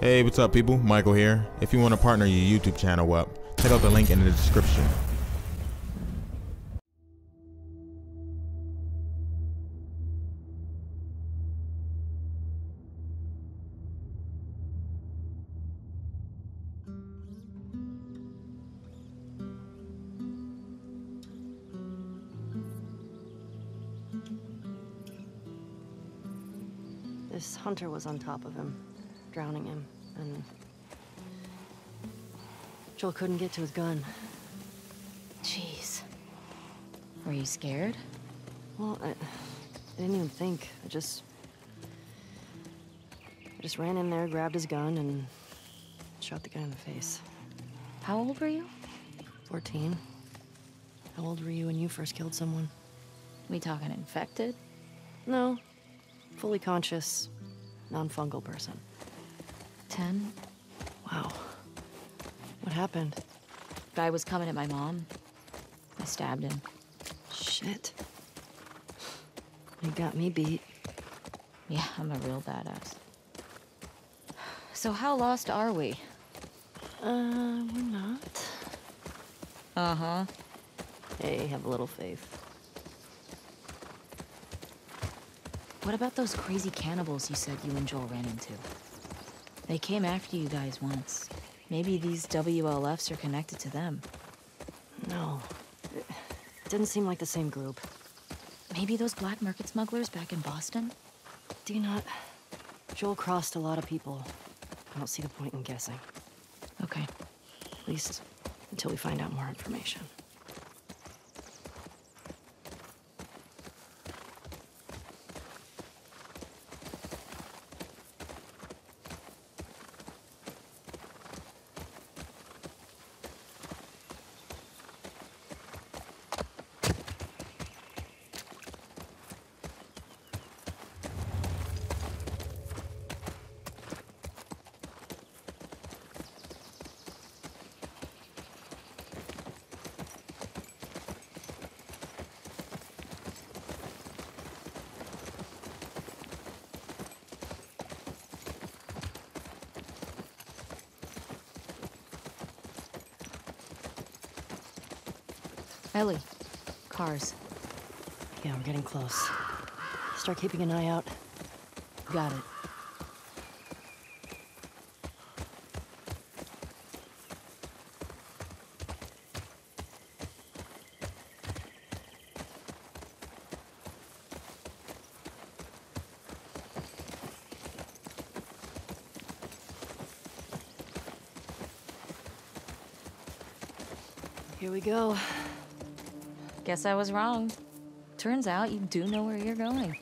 Hey, what's up, people? Michael here. If you want to partner your YouTube channel up, check out the link in the description. This hunter was on top of him, drowning him, and Joel couldn't get to his gun. Jeez. Were you scared? Well, I, I didn't even think. I just, I just ran in there, grabbed his gun, and shot the guy in the face. How old were you? 14. How old were you when you first killed someone? We talking infected? No, fully conscious, non-fungal person. Ten? Wow. What happened? Guy was coming at my mom. I stabbed him. Shit. You got me beat. Yeah, I'm a real badass. So how lost are we? Uh, we're not. Uh-huh. Hey, have a little faith. What about those crazy cannibals you said you and Joel ran into? They came after you guys once. Maybe these WLFs are connected to them. No. It didn't seem like the same group. Maybe those black market smugglers back in Boston? Do you not? Joel crossed a lot of people. I don't see the point in guessing. Okay. At least until we find out more information. Ellie. Cars. We're getting close. Start keeping an eye out. Got it. Here we go. Guess I was wrong. Turns out you do know where you're going.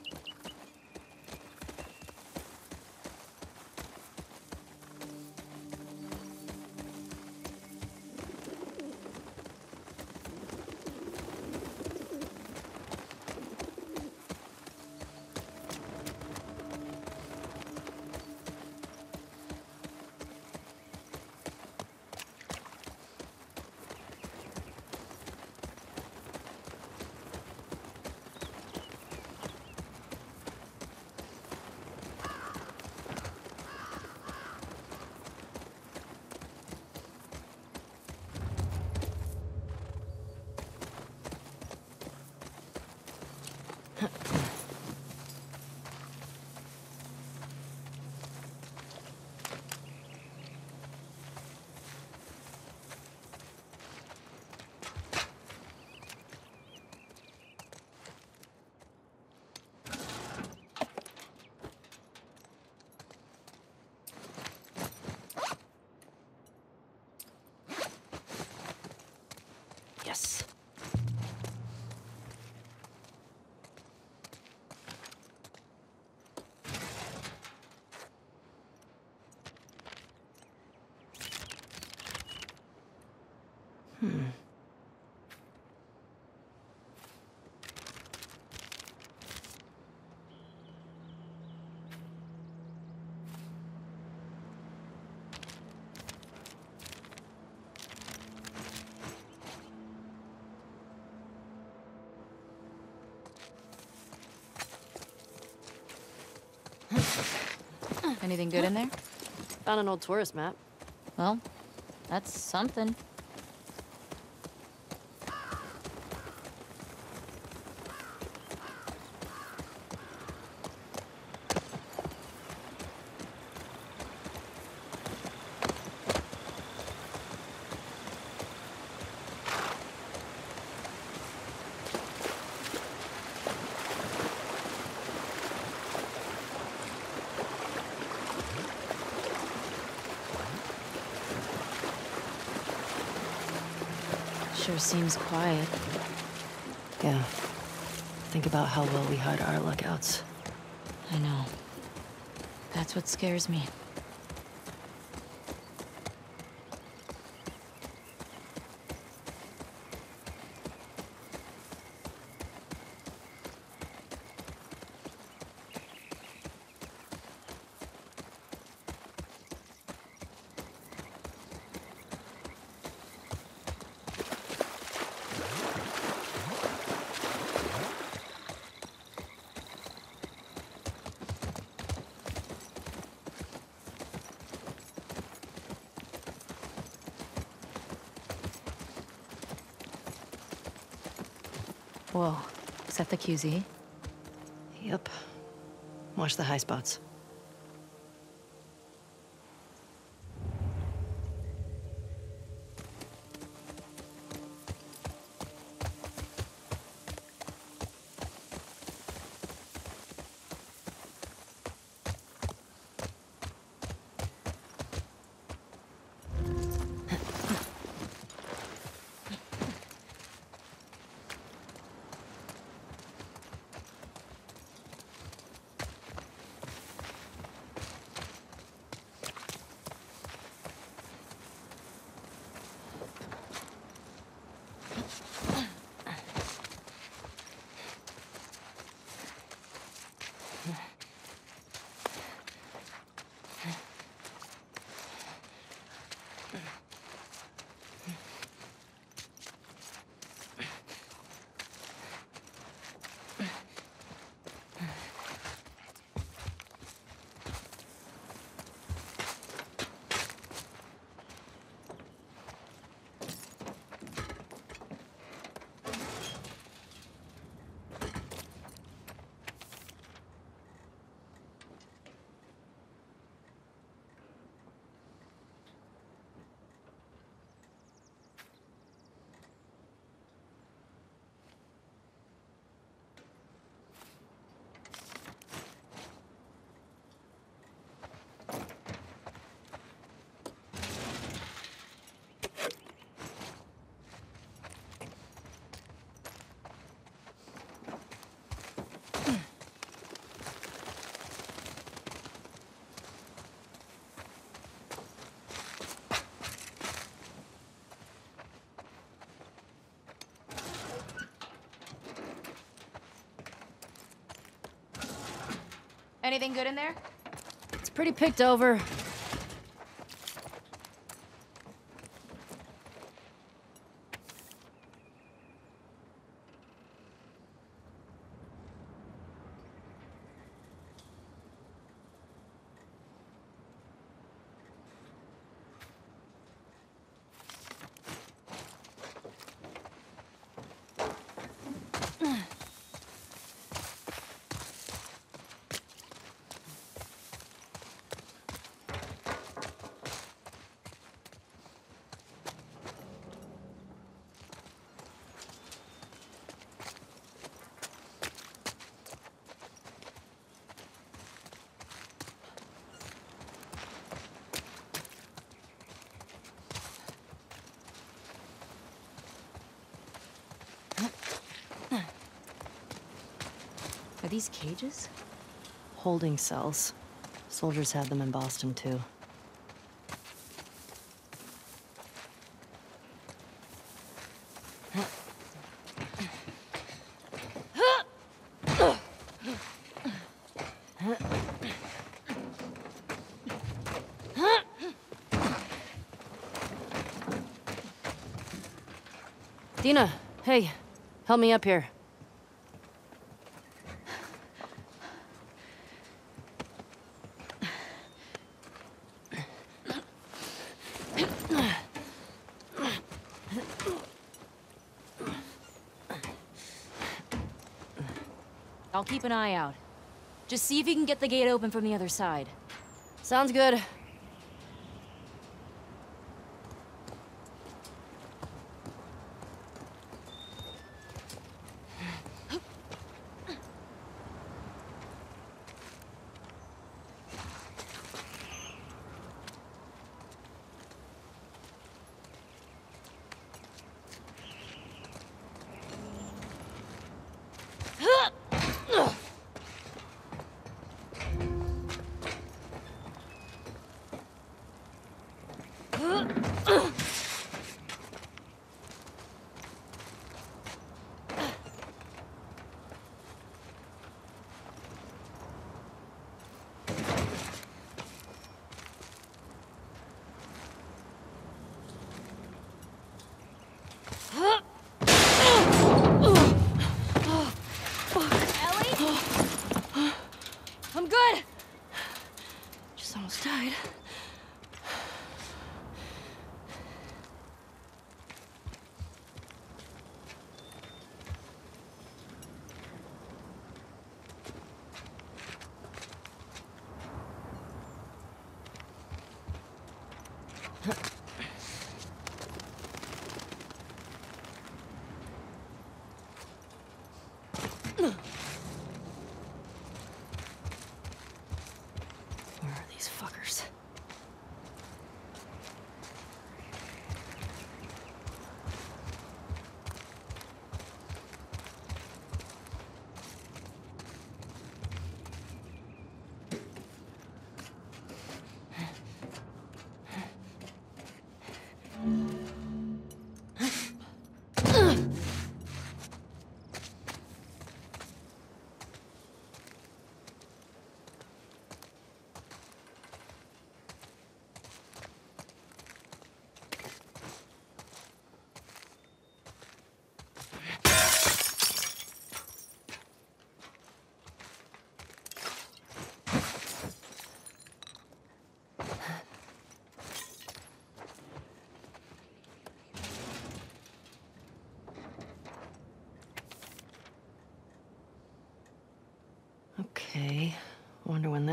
Yes. Hmm. Anything good in there? Found an old tourist map. Well, that's something. Sure seems quiet. Yeah. Think about how well we hide our lookouts. I know. That's what scares me. Whoa. Is that the QZ? Yep. Watch the high spots. Anything good in there? It's pretty picked over. Are these cages? Holding cells. Soldiers had them in Boston, too. Dina, hey, help me up here. Keep an eye out. Just see if you can get the gate open from the other side. Sounds good.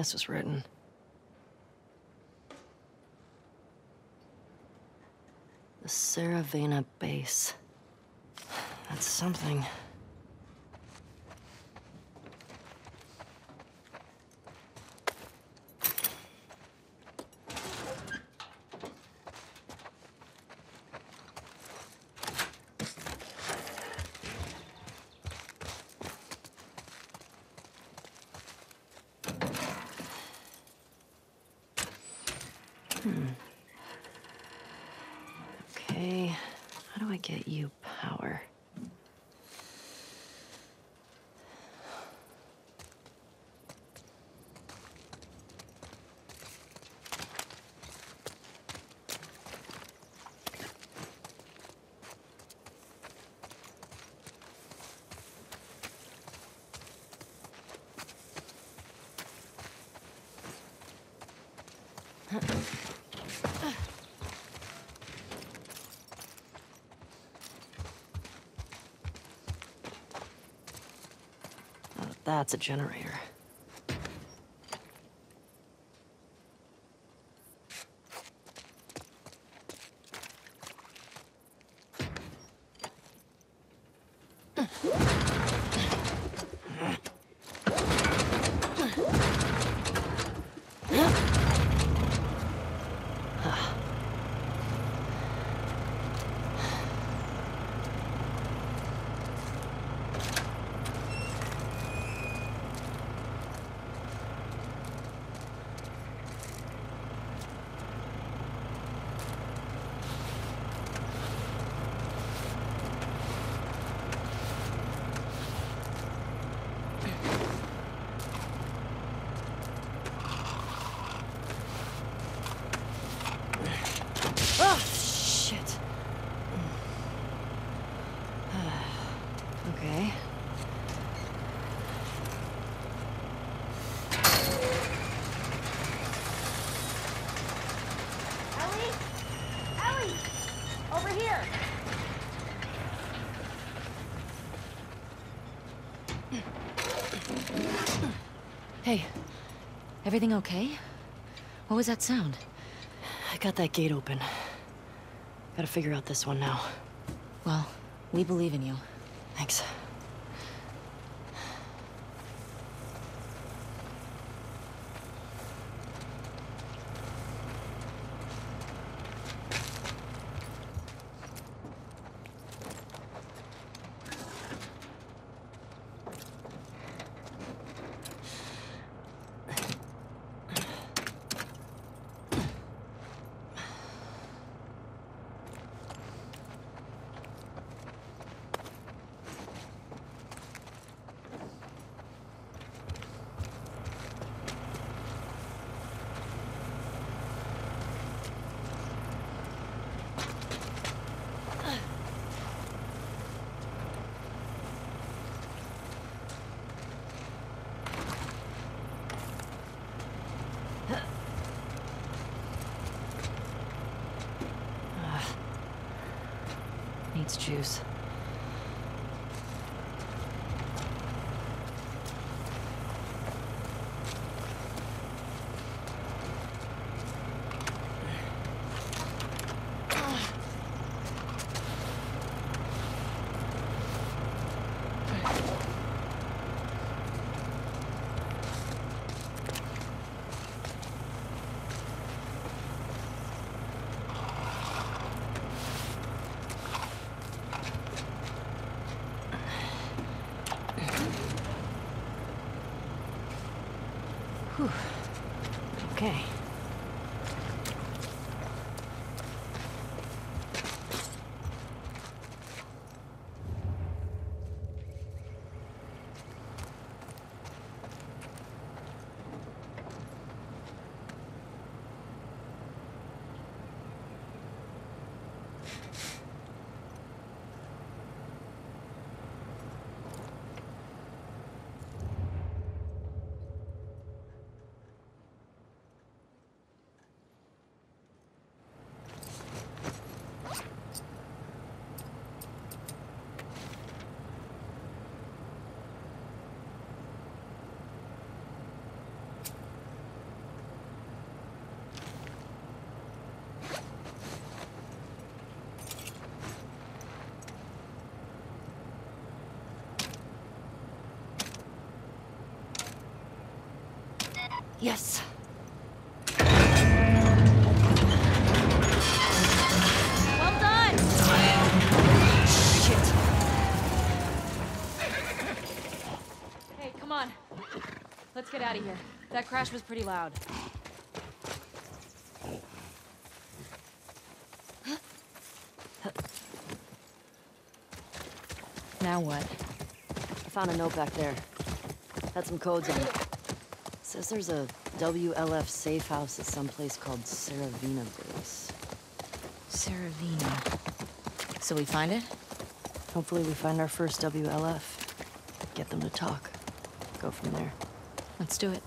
This was written. The Saravena base. That's something. Okay, how do I get you power? Oh, that's a generator. Oh, shit. okay. Ellie? Ellie! Over here! Hey, everything okay? What was that sound? I got that gate open. Gotta figure out this one now. Well, we believe in you. Thanks. Needs juice. Okay. Yes. Well done! Shit. Hey, come on. Let's get out of here. That crash was pretty loud. Now what? I found a note back there. Had some codes on it. Says there's a WLF safe house at some place called Saravina Base. Saravina. So we find it? Hopefully we find our first WLF. Get them to talk. Go from there. Let's do it.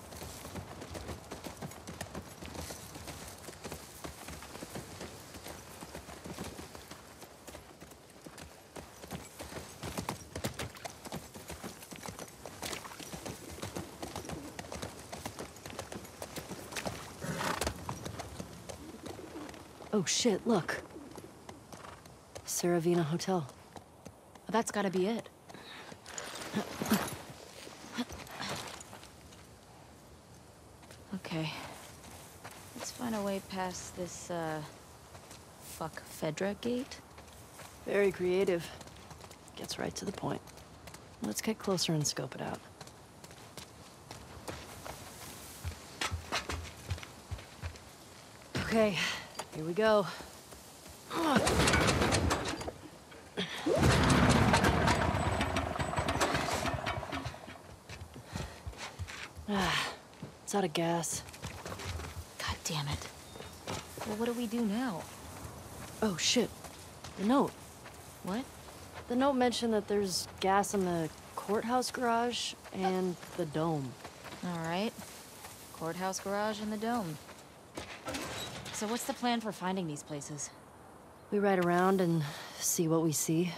Shit, look. Saravina Hotel. That's gotta be it. Okay. Let's find a way past this, uh... Fuck Fedra gate? Very creative. Gets right to the point. Let's get closer and scope it out. Okay, here we go. Ah, it's out of gas. God damn it. Well, what do we do now? Oh shit, the note. What? The note mentioned that there's gas in the courthouse garage and the dome. All right. Courthouse garage and the dome. So what's the plan for finding these places? We ride around and see what we see.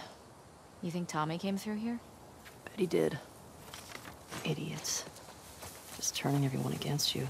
You think Tommy came through here? Bet he did. Idiots. Just turning everyone against you.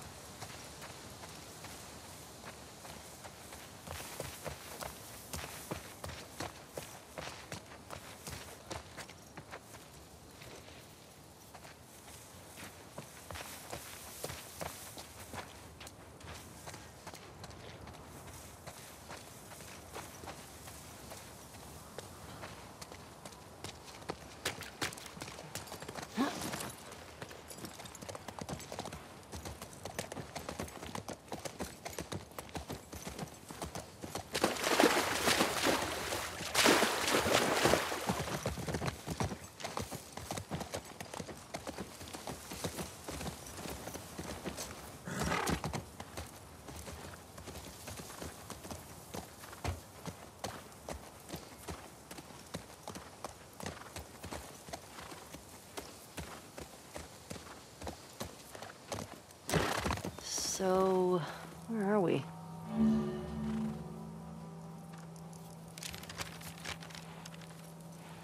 So, where are we?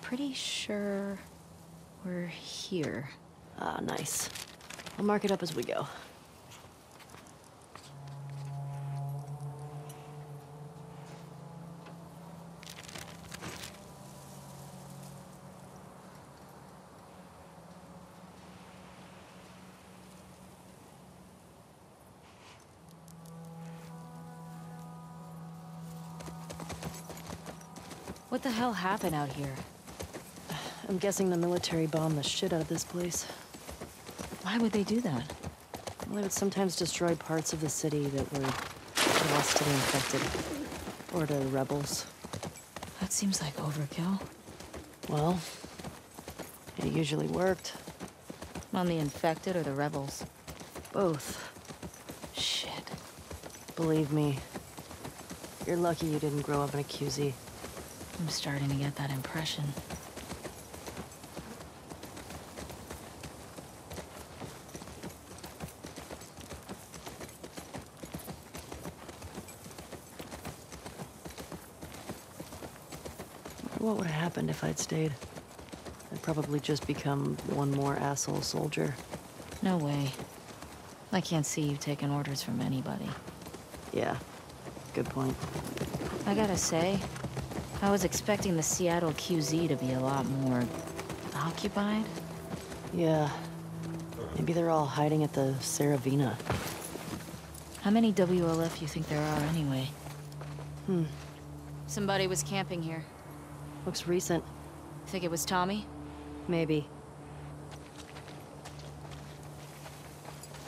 Pretty sure we're here. Ah, nice. I'll mark it up as we go. What the hell happened out here? I'm guessing the military bombed the shit out of this place. Why would they do that? Well, they would sometimes destroy parts of the city that were lost to the infected. Or to the rebels. That seems like overkill. Well, it usually worked. On the infected or the rebels? Both. Shit. Believe me. You're lucky you didn't grow up in a QZ. I'm starting to get that impression. What would have happened if I'd stayed? I'd probably just become one more asshole soldier. No way. I can't see you taking orders from anybody. Yeah, good point. I gotta say, I was expecting the Seattle QZ to be a lot more occupied. Yeah. Maybe they're all hiding at the Saravina. How many WLF you think there are anyway? Hmm. Somebody was camping here. Looks recent. Think it was Tommy? Maybe.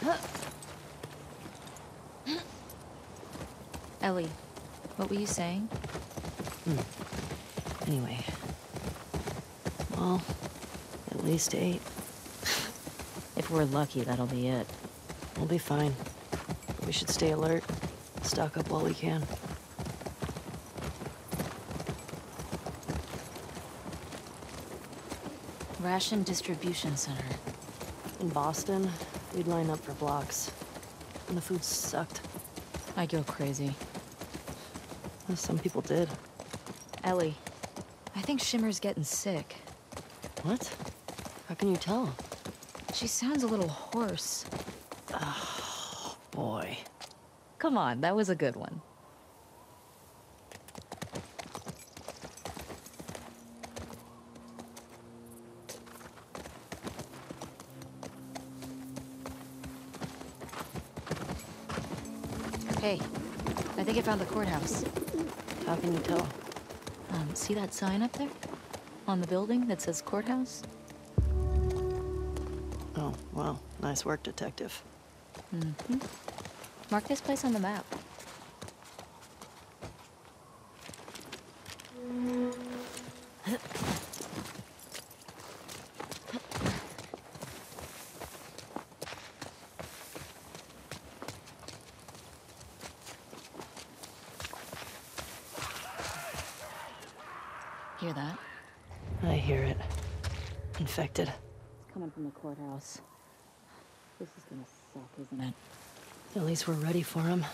Ellie, what were you saying? Hmm. Anyway. Well, at least eight. If we're lucky, that'll be it. We'll be fine. We should stay alert. Stock up while we can. Ration Distribution Center. In Boston, we'd line up for blocks. And the food sucked. I go crazy. Some people did. Ellie, I think Shimmer's getting sick. What? How can you tell? She sounds a little hoarse. Oh, Boy. Come on, that was a good one. Found the courthouse. How can you tell? Um, see that sign up there? On the building that says courthouse? Oh, well, nice work, detective. Mark this place on the map. Hear that? I hear it. Infected. Coming from the courthouse. This is gonna suck, isn't it? At least we're ready for him.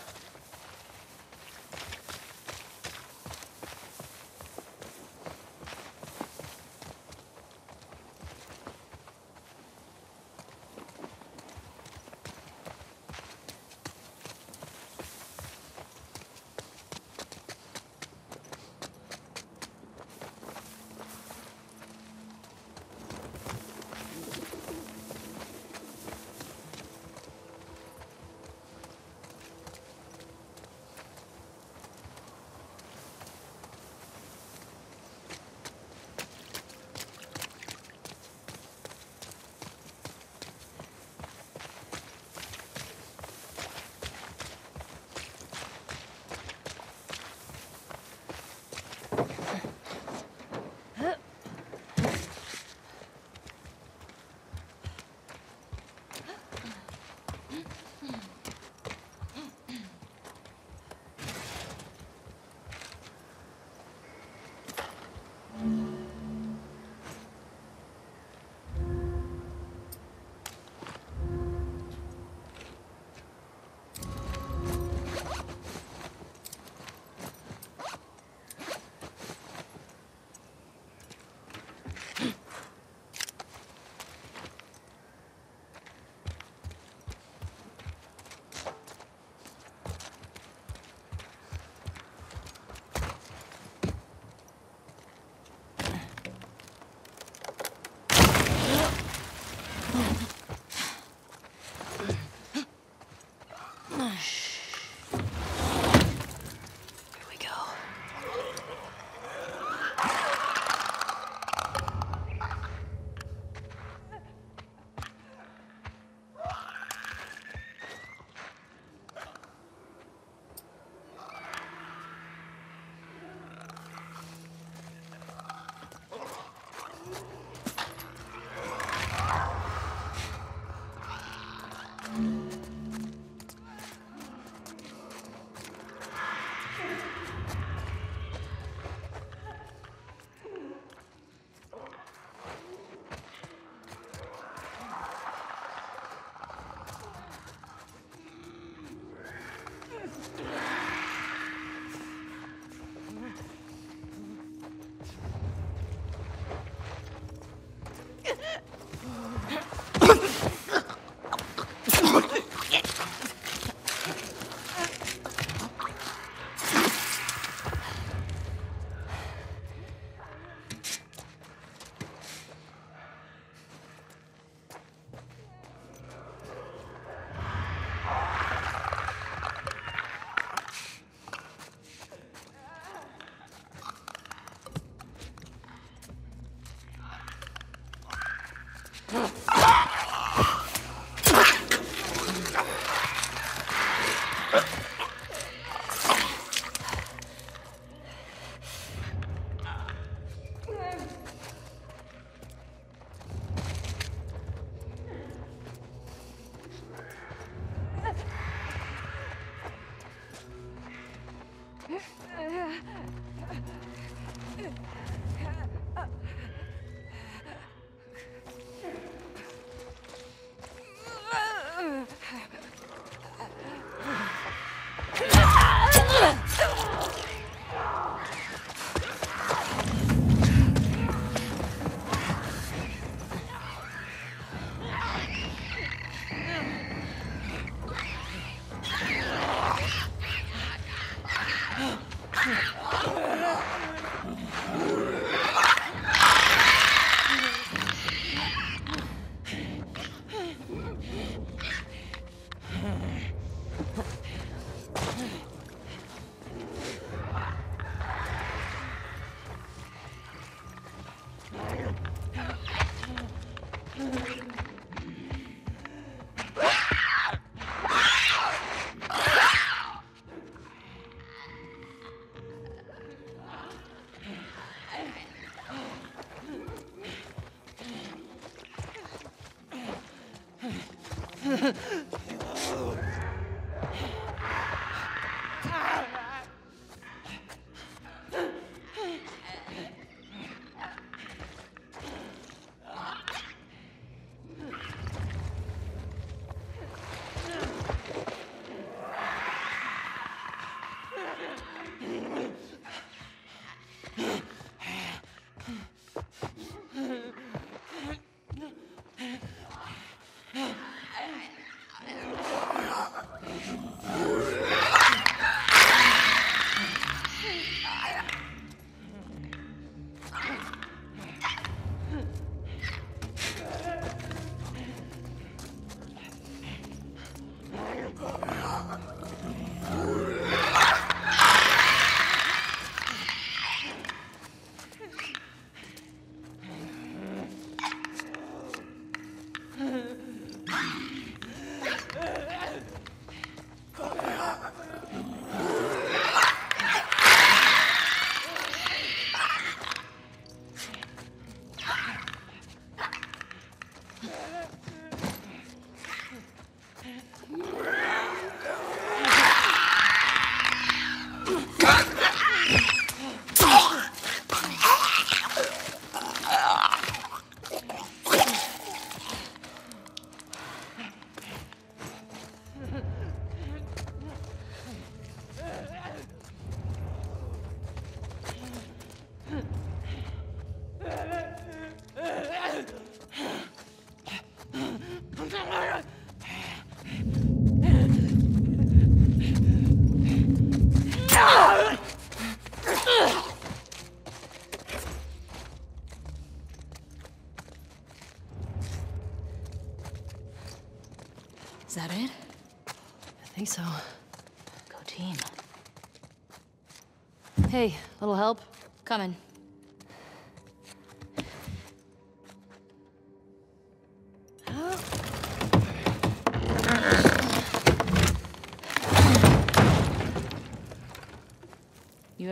Is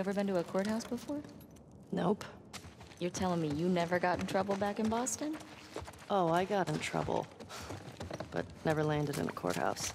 ever been to a courthouse before? Nope. You're telling me you never got in trouble back in Boston? Oh, I got in trouble. But never landed in a courthouse.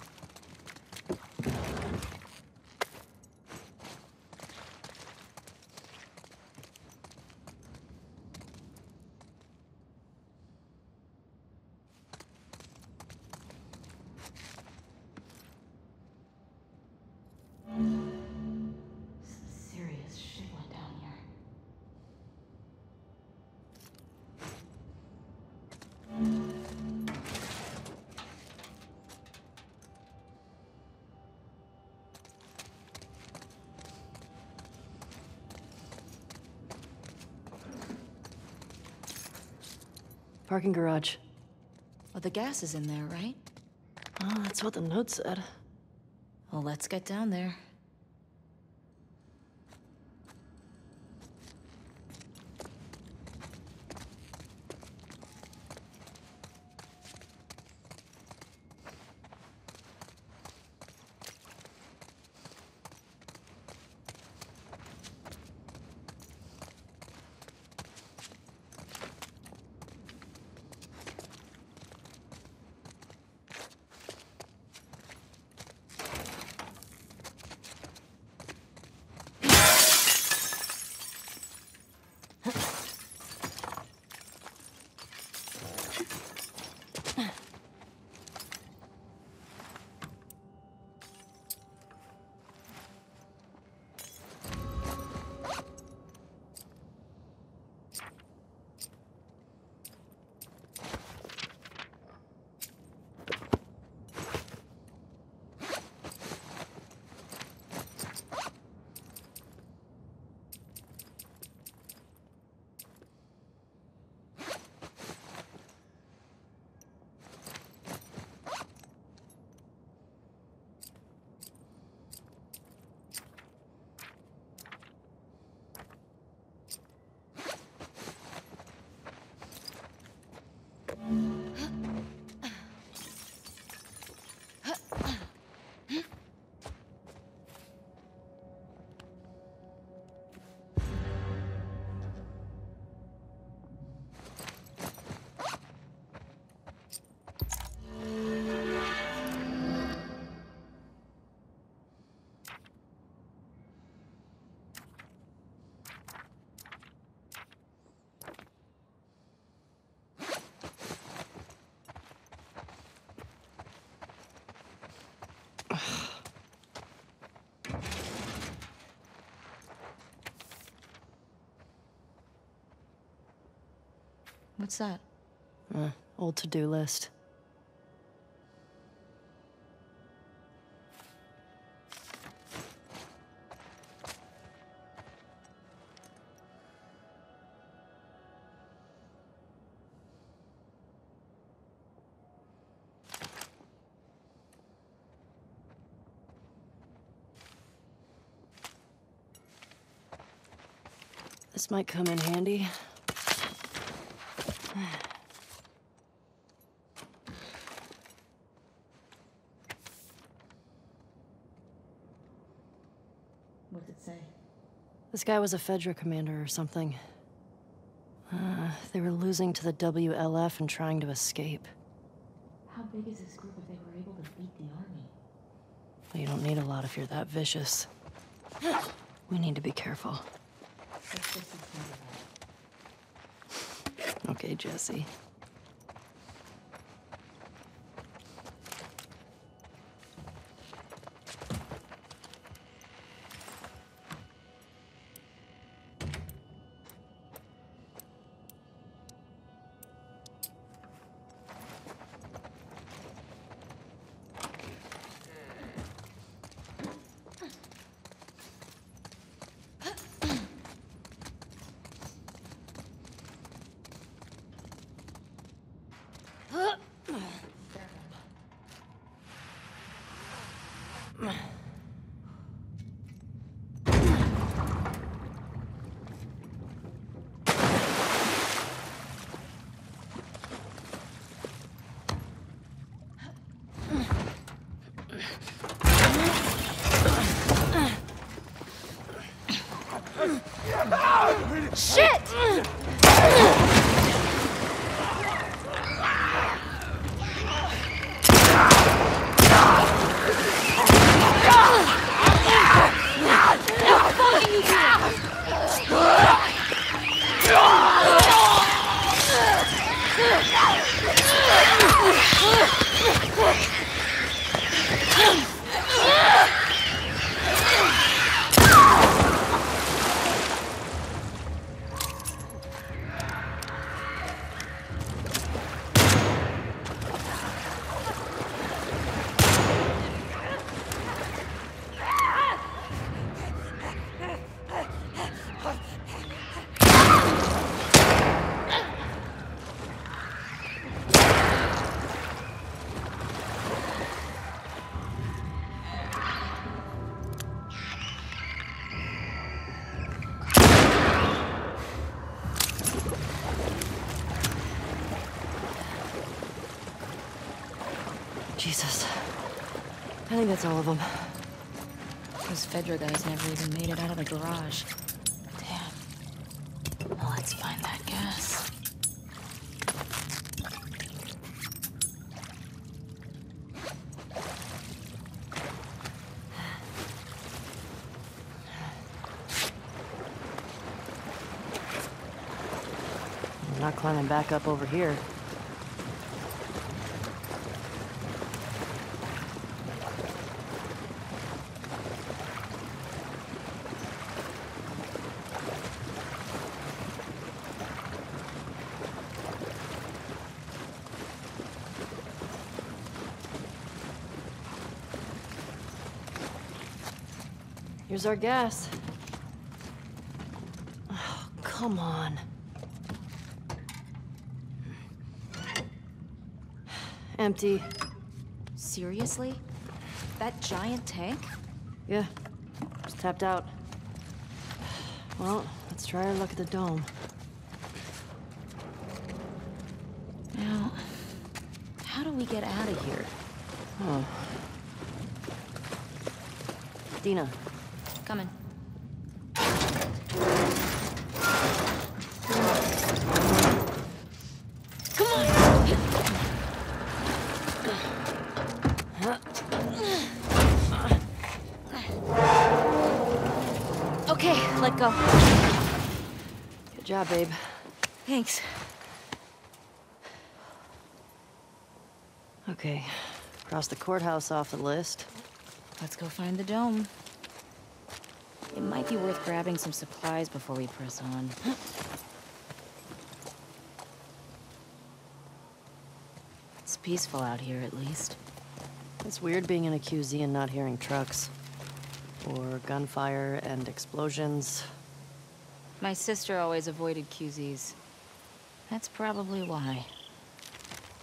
Parking garage. Well, the gas is in there, right? Oh, that's what the note said. Well, let's get down there. What's that? Uh, old to-do list. This might come in handy. What did it say? This guy was a Fedra commander or something. Uh, they were losing to the WLF and trying to escape. How big is this group if they were able to beat the army? Well, you don't need a lot if you're that vicious. We need to be careful. Let's just see some of that. Okay, Jesse. Shit! Think that's all of them. Those Fedra guys never even made it out of the garage. Damn. Well, let's find that gas. I'm not climbing back up over here. Here's our gas. Oh, come on. Empty. Seriously? That giant tank? Yeah, just tapped out. Well, let's try our luck at the dome. Now, how do we get out of here? Oh. Dina, job, babe. Thanks. Okay, cross the courthouse off the list. Let's go find the dome. It might be worth grabbing some supplies before we press on. It's peaceful out here, at least. It's weird being in a QZ and not hearing trucks. Or gunfire and explosions. My sister always avoided QZs. That's probably why.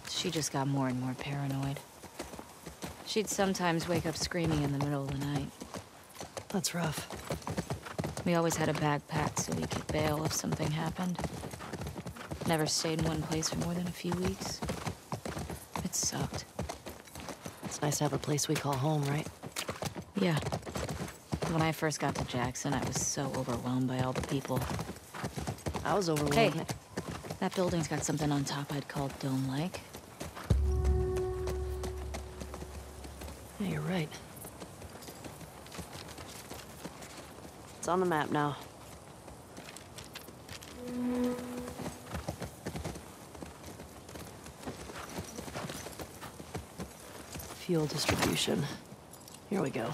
She just got more and more paranoid. She'd sometimes wake up screaming in the middle of the night. That's rough. We always had a bag packed so we could bail if something happened. Never stayed in one place for more than a few weeks. It sucked. It's nice to have a place we call home, right? When I first got to Jackson, I was so overwhelmed by all the people. I was overwhelmed. Hey, that building's got something on top I'd call dome-like. Yeah, you're right. It's on the map now. Fuel distribution. Here we go.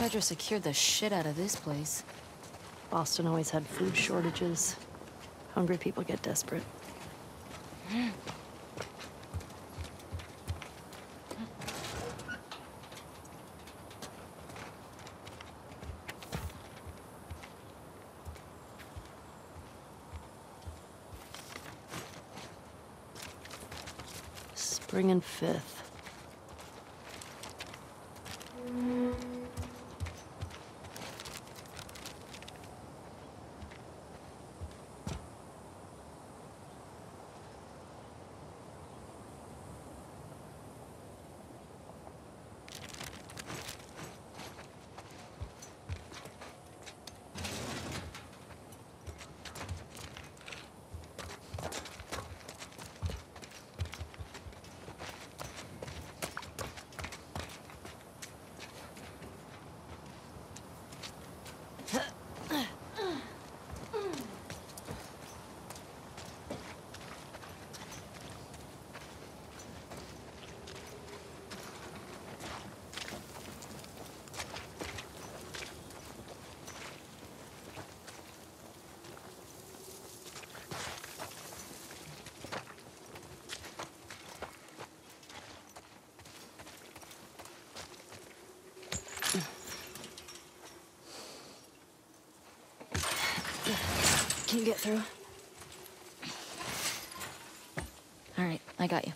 Fedra secured the shit out of this place. Boston always had food shortages. Hungry people get desperate. Spring and Fifth. Can get through? All right, I got you.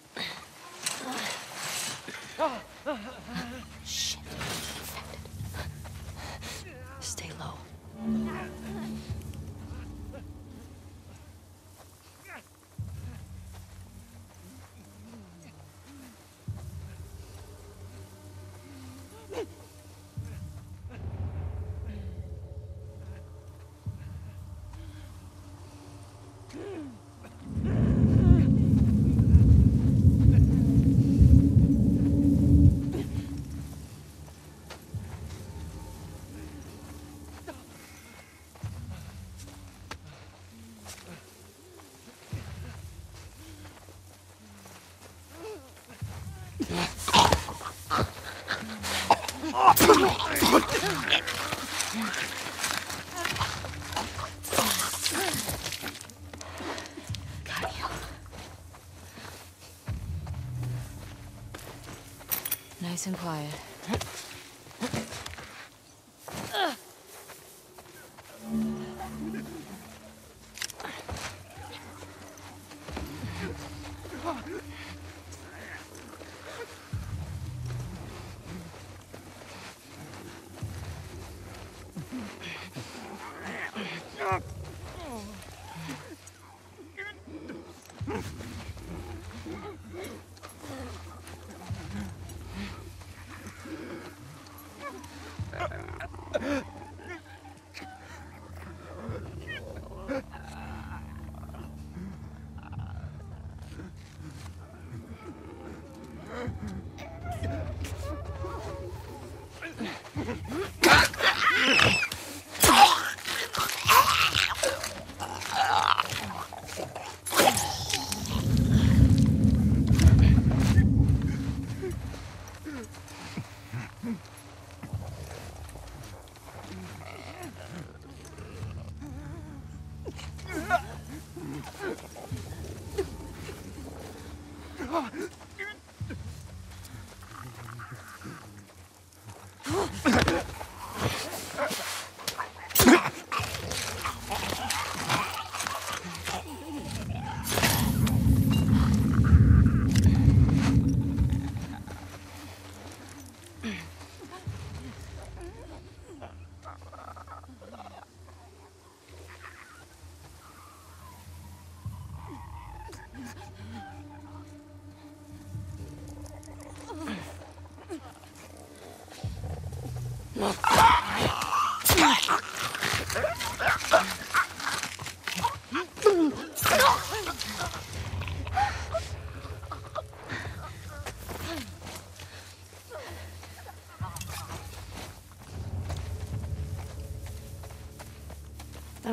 Nice and quiet.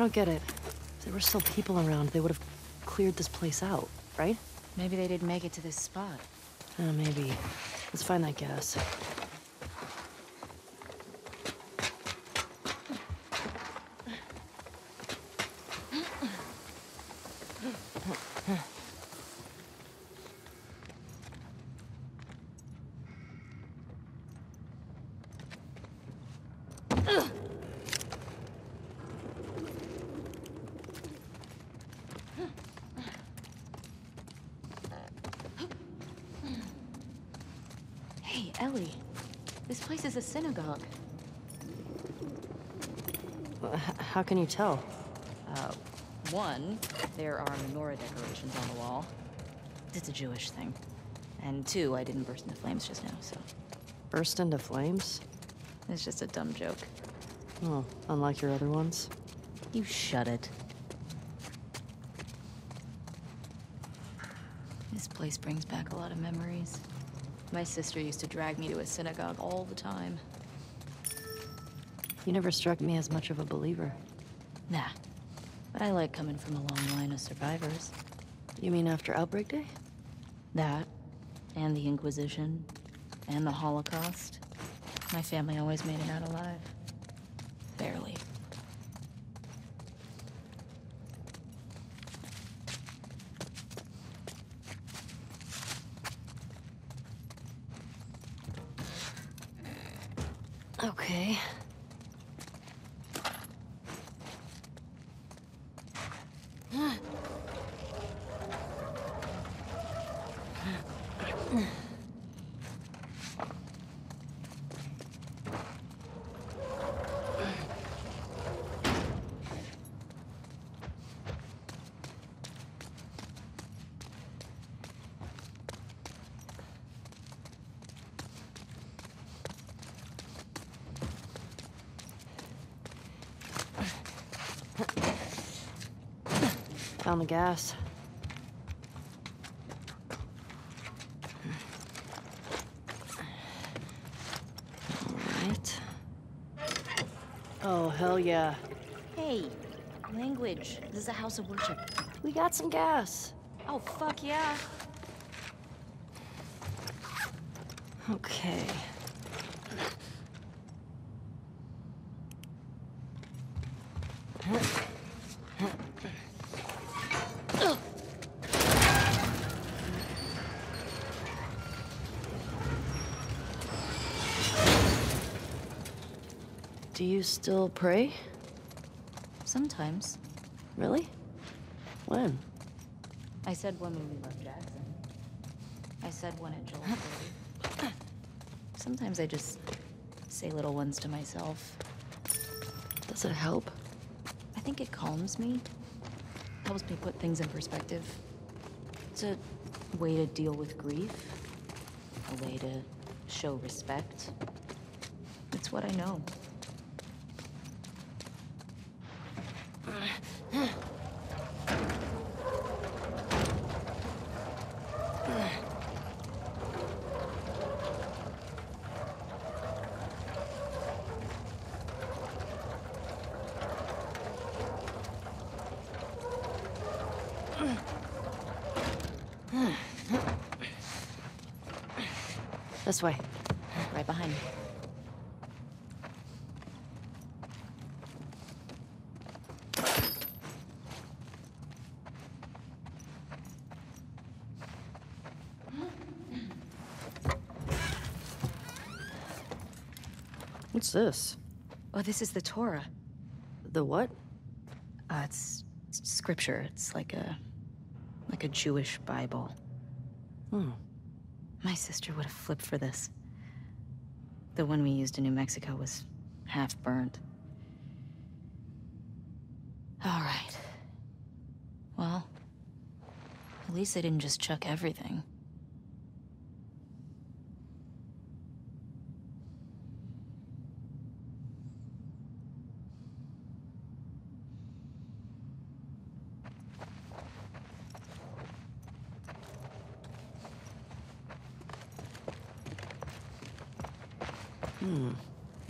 Don't get it. If there were still people around, they would have cleared this place out, right? Maybe they didn't make it to this spot. Uh, maybe. Let's find that gas. Hey, Ellie. This place is a synagogue. H- how can you tell? Uh, one, there are menorah decorations on the wall. It's a Jewish thing. And two, I didn't burst into flames just now, so Burst into flames? it's just a dumb joke. Oh, unlike your other ones. You shut it. This place brings back a lot of memories. My sister used to drag me to a synagogue all the time. You never struck me as much of a believer. Nah. But I like coming from a long line of survivors. You mean after Outbreak Day? That, and the Inquisition, and the Holocaust. My family always made it out alive. Barely. Okay. Found the gas. Alright. Oh, hell yeah. Hey, language. This is a house of worship. We got some gas. Oh, fuck yeah. Okay. Do you still pray? Sometimes. Really? When? I said when we left Jackson. I said when at Joel Sometimes I just say little ones to myself. Does it help? I think it calms me. Helps me put things in perspective. It's a way to deal with grief. A way to show respect. It's what I know. This way. Right behind me. What's this? Oh, this is the Torah. The what? Uh, it's, it's scripture. It's like a like a Jewish Bible. Hmm. My sister would have flipped for this. The one we used in New Mexico was half burnt. All right. Well, at least they didn't just chuck everything.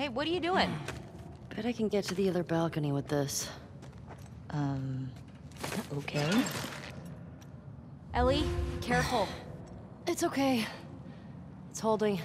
Hey, what are you doing? Bet I can get to the other balcony with this. Um, okay. Ellie, careful. It's okay. It's holding.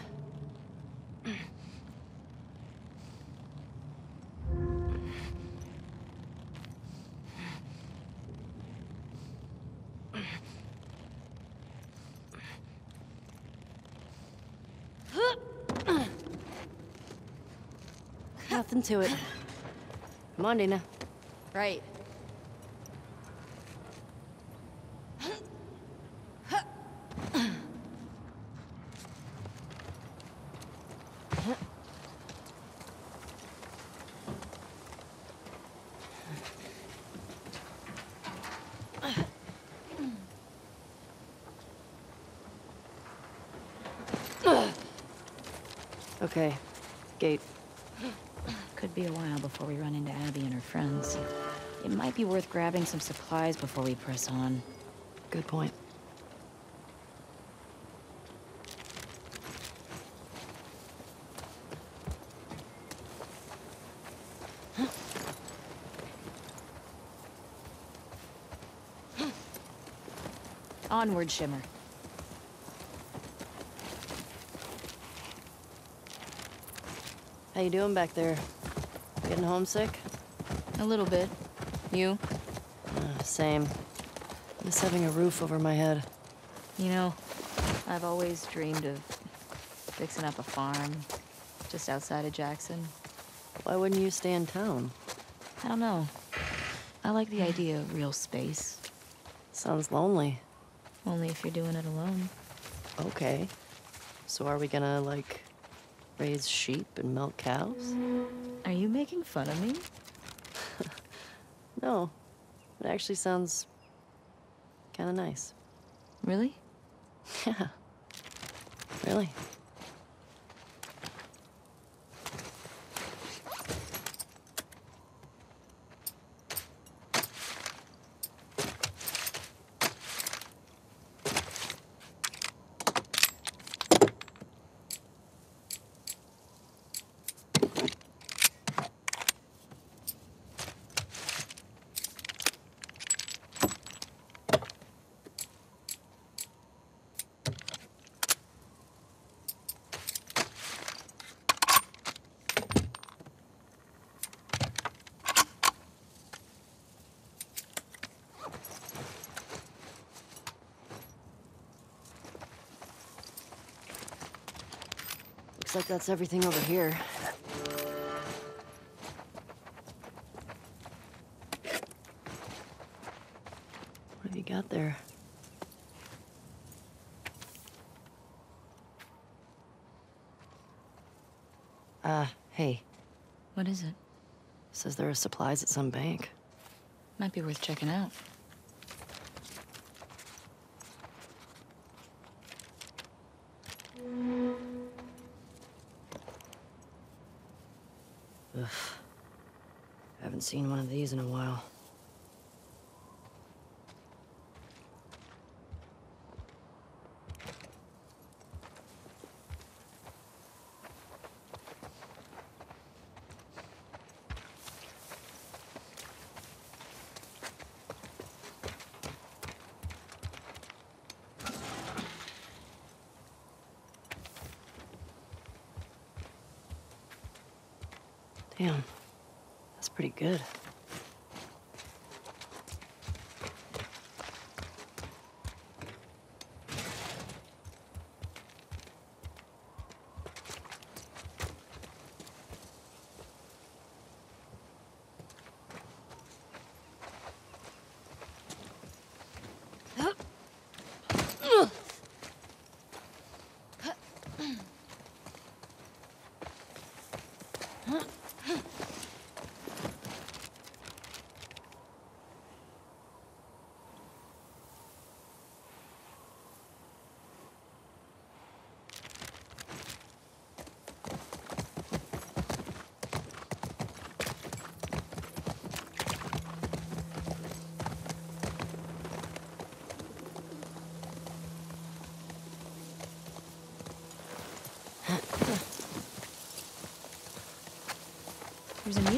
To it. Come on, Dina. Right. Okay. Gate. Be a while before we run into Abby and her friends. It might be worth grabbing some supplies before we press on. Good point. Onward, Shimmer. How you doing back there? Getting homesick? A little bit. You? Uh, same. Miss having a roof over my head. You know, I've always dreamed of fixing up a farm just outside of Jackson. Why wouldn't you stay in town? I don't know. I like the idea of real space. Sounds lonely. Only if you're doing it alone. Okay. So are we gonna, like, raise sheep and milk cows? Are you making fun of me? No. It actually sounds kinda nice. Really? Yeah. Really? Like that's everything over here. What have you got there? Uh, hey. What is it? Says there are supplies at some bank. Might be worth checking out. Ugh. Haven't seen one of these in a while. Damn. That's pretty good.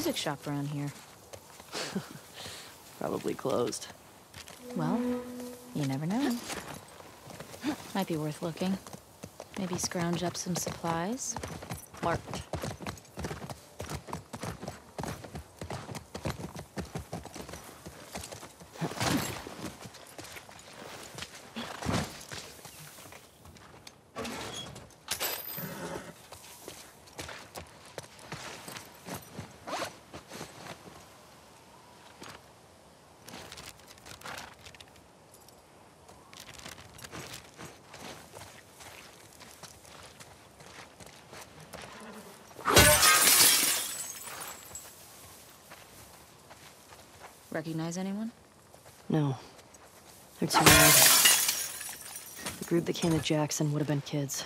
Music shop around here? Probably closed. Well, you never know. Might be worth looking. Maybe scrounge up some supplies. Marked. Recognize anyone? No. They're too old. The group that came to Jackson would have been kids.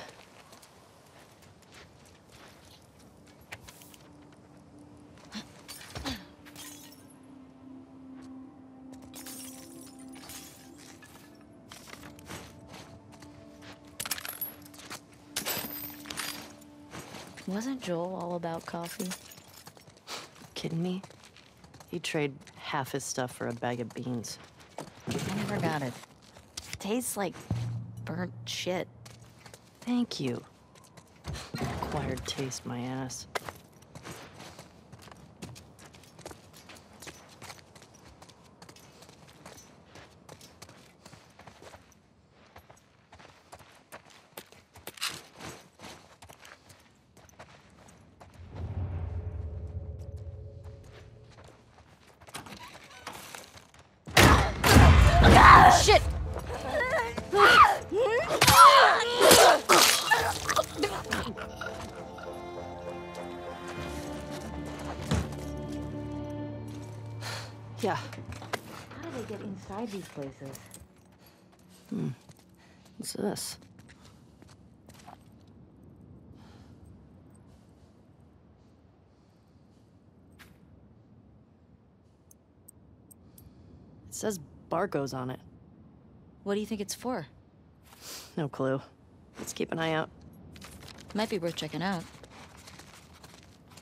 Wasn't Joel all about coffee? Kidding me? He'd trade half his stuff for a bag of beans. I never got it. Tastes like burnt shit. Thank you. Acquired taste, my ass. Barco's on it. What do you think it's for? No clue. Let's keep an eye out. Might be worth checking out.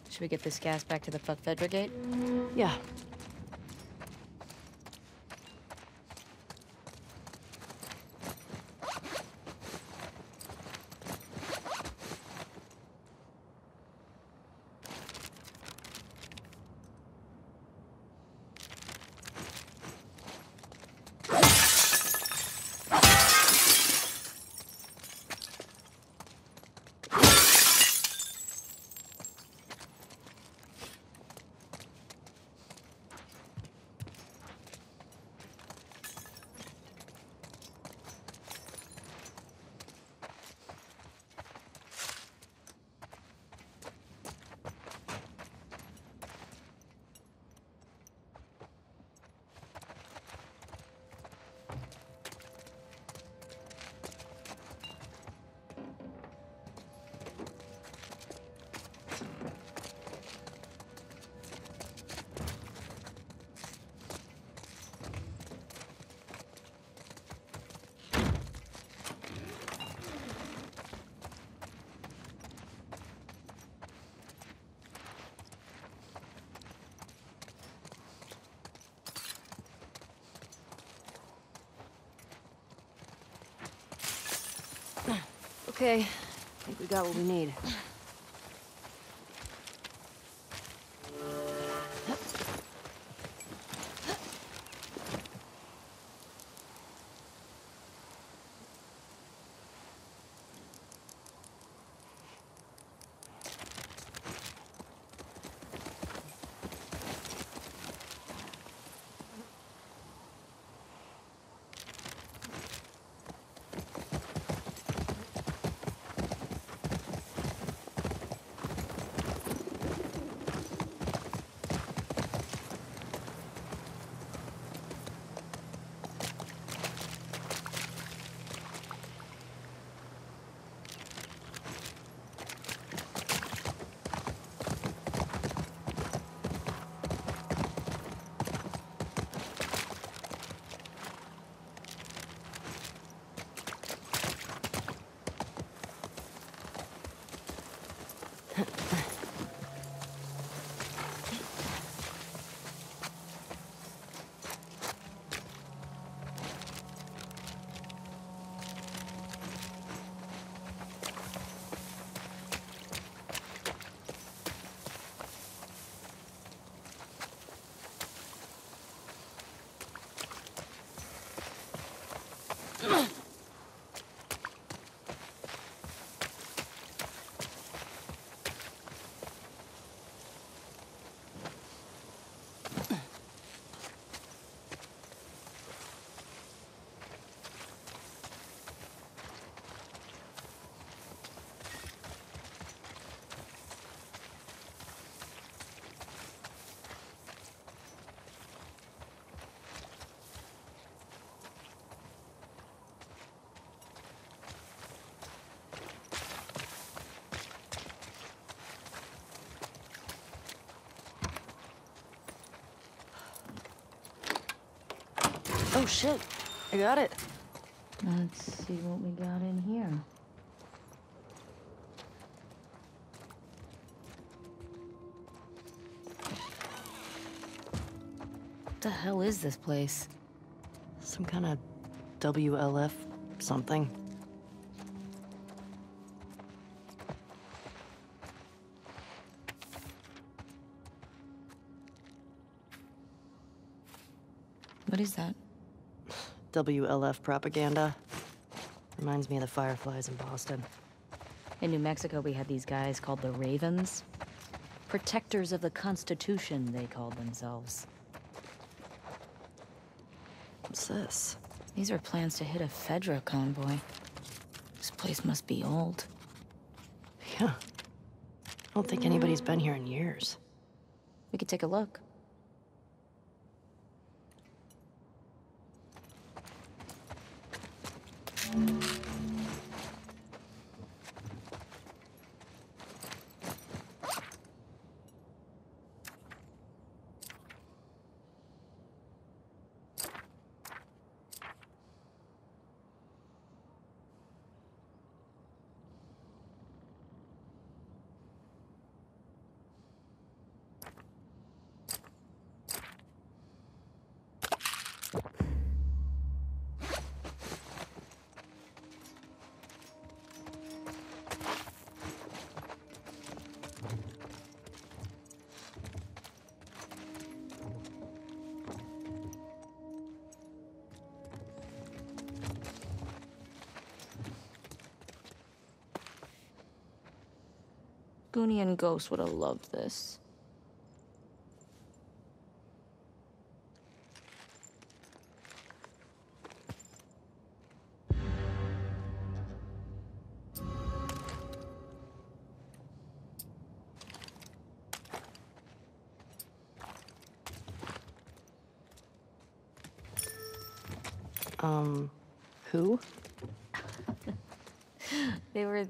Should we get this gas back to the fuck Federgate? Yeah. Okay. I think we got what we need. Oh shit. I got it. Let's see what we got in here. What the hell is this place? Some kind of WLF something. WLF propaganda. Reminds me of the Fireflies in Boston. In New Mexico, we had these guys called the Ravens. Protectors of the Constitution, they called themselves. What's this? These are plans to hit a Fedra convoy. This place must be old. Yeah. I don't think anybody's been here in years. We could take a look. And Ghost would have loved this.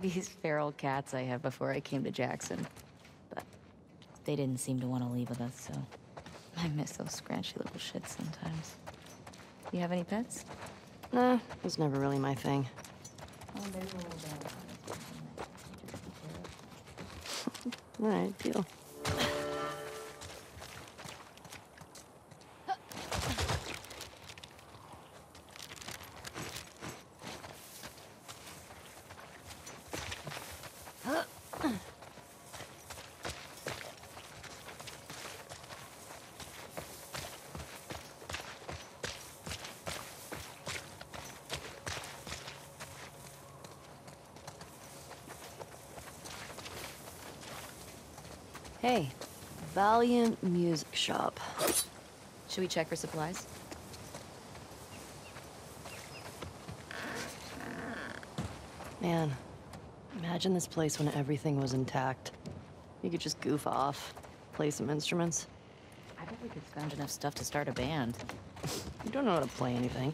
These feral cats I had before I came to Jackson. But they didn't seem to want to leave with us, so I miss those scratchy little shits sometimes. Do you have any pets? Nah, it was never really my thing. Oh, there's a little dog. Alright, deal. Hey, Valiant Music Shop. Should we check for supplies? Man, imagine this place when everything was intact. You could just goof off, play some instruments. I bet we could scrounge enough stuff to start a band. You don't know how to play anything.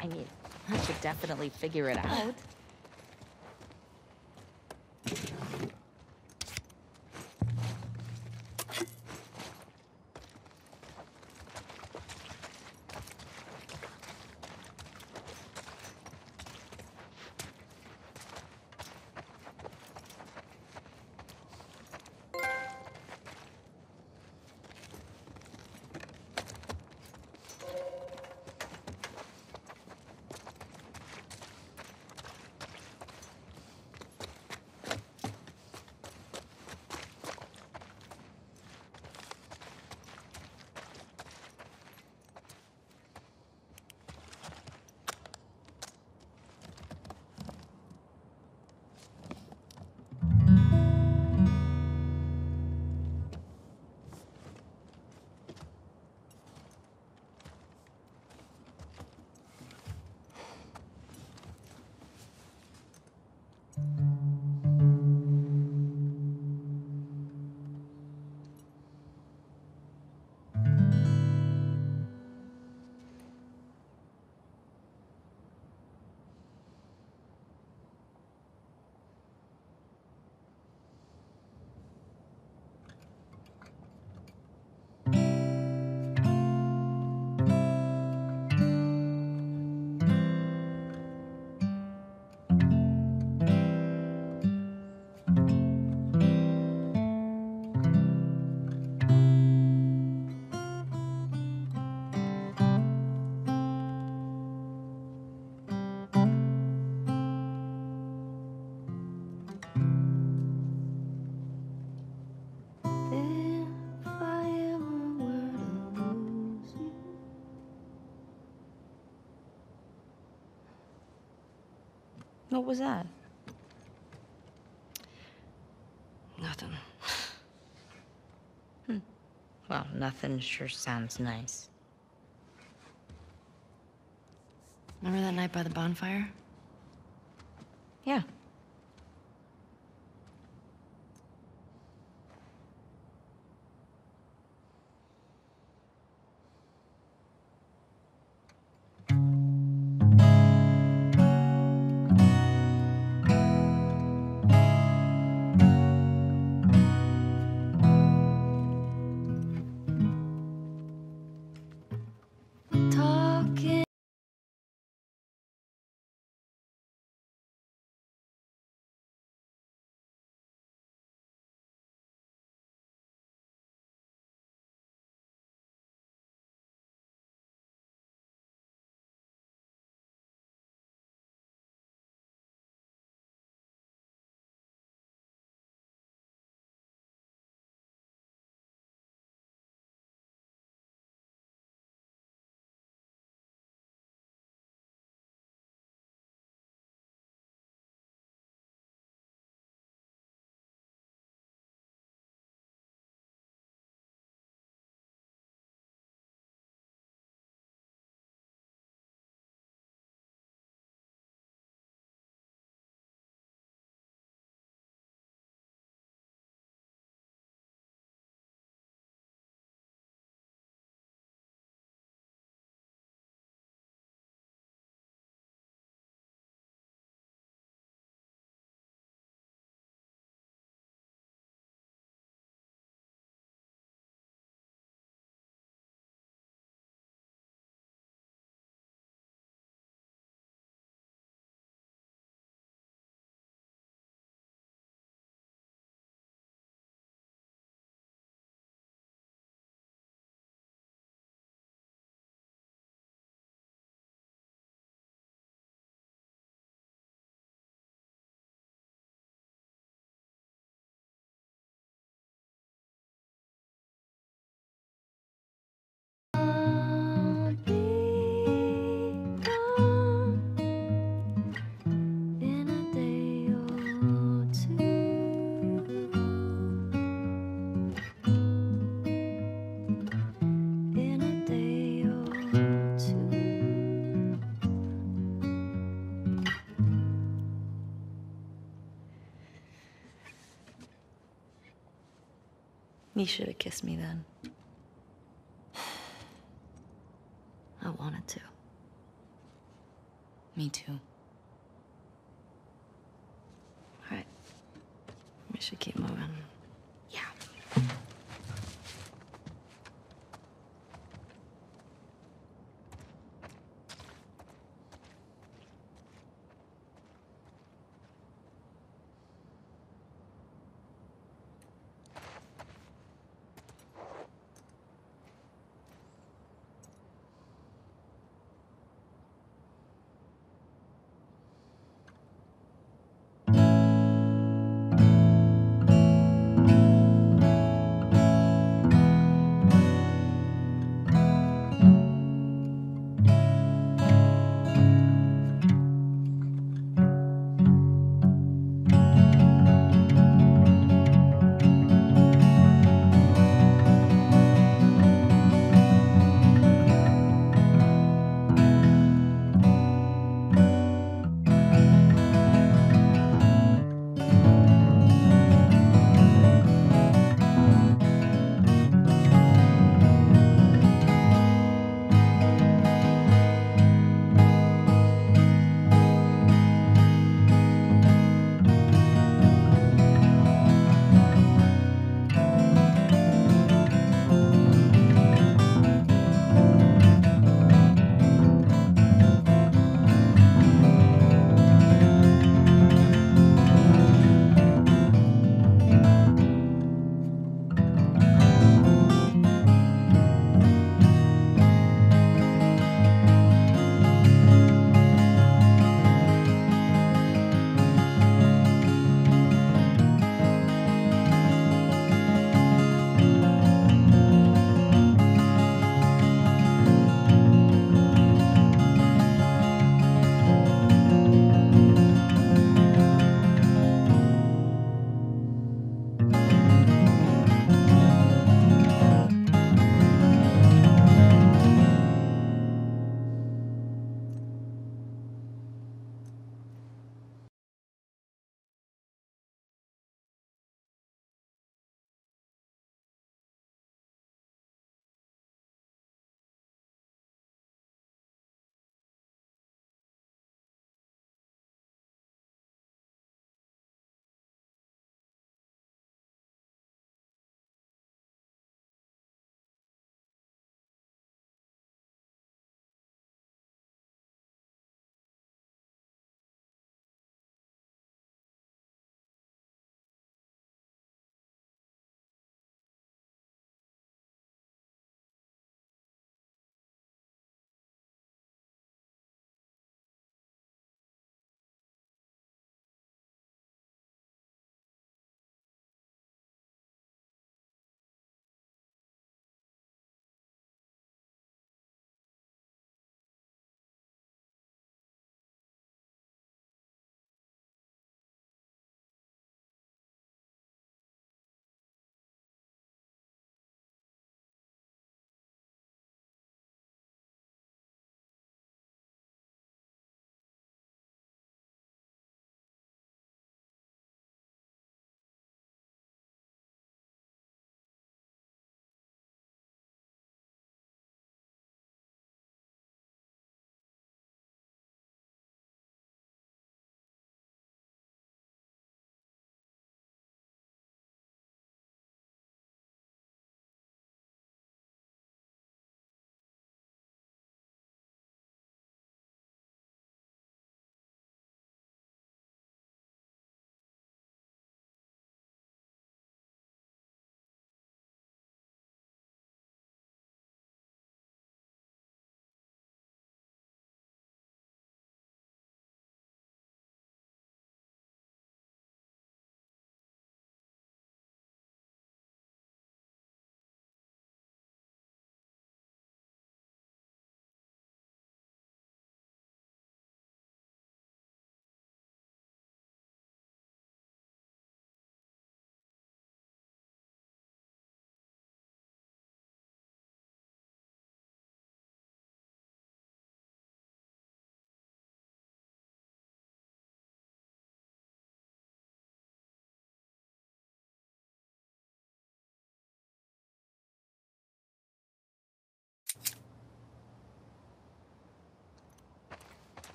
I mean, I should definitely figure it out. What was that? Nothing. Hmm. Well, nothing sure sounds nice. Remember that night by the bonfire? You should have kissed me then. I wanted to. Me too. All right. We should keep moving.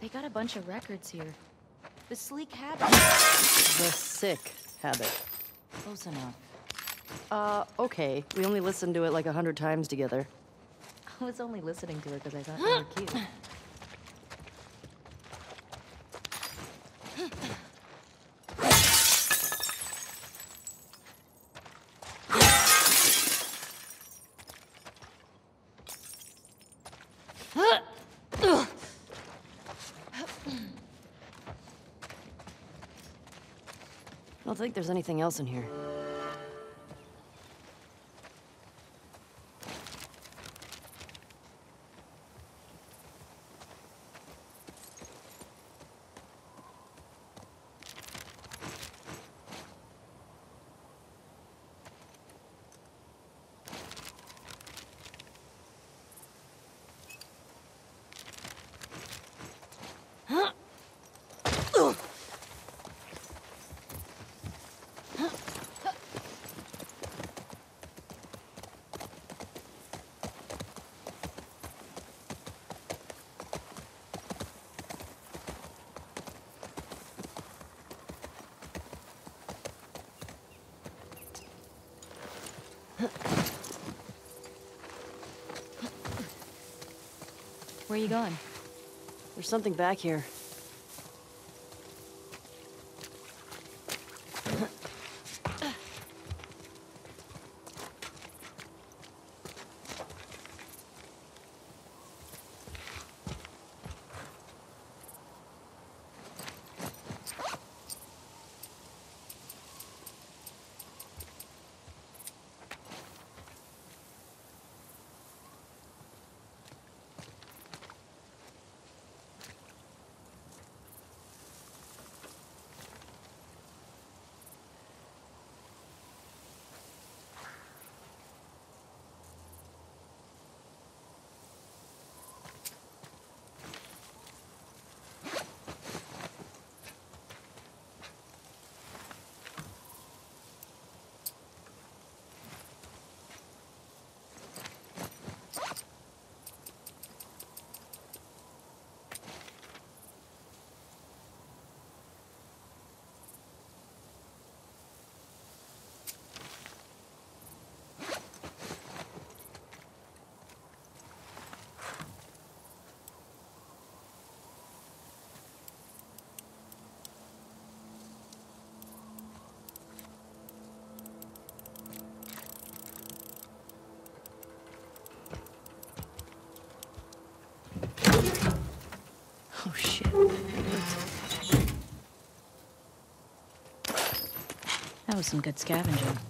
They got a bunch of records here. The Sleek Habit. The sick habit. Close enough. Uh, okay. We only listened to it like a hundred times together. I was only listening to it because I thought you were cute. think there's anything else in here. Where are you going? There's something back here. Oh shit. That was some good scavenging.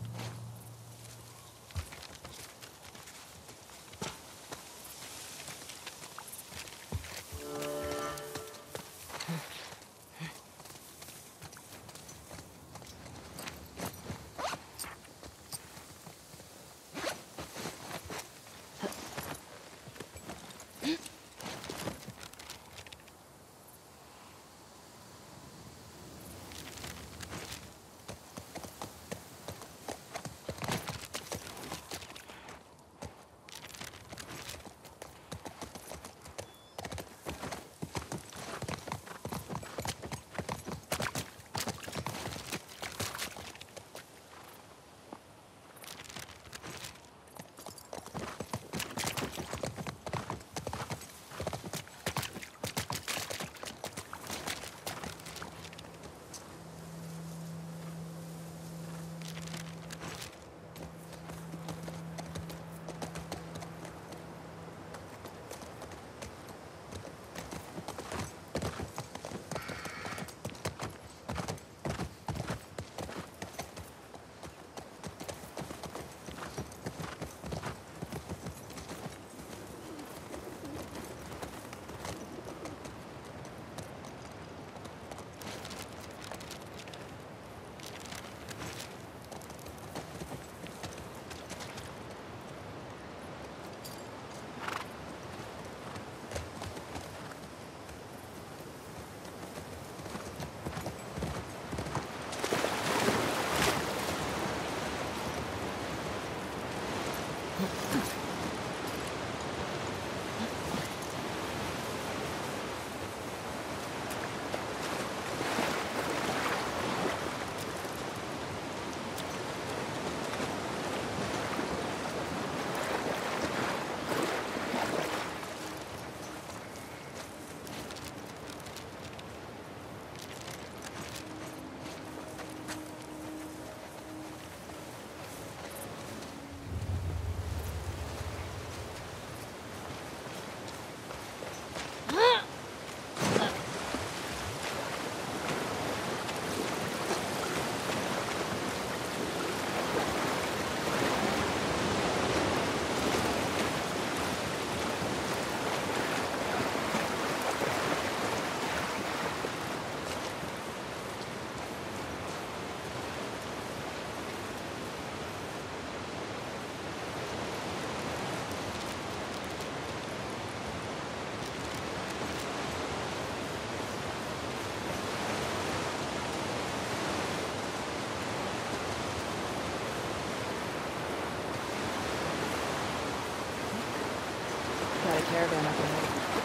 Caravan up ahead.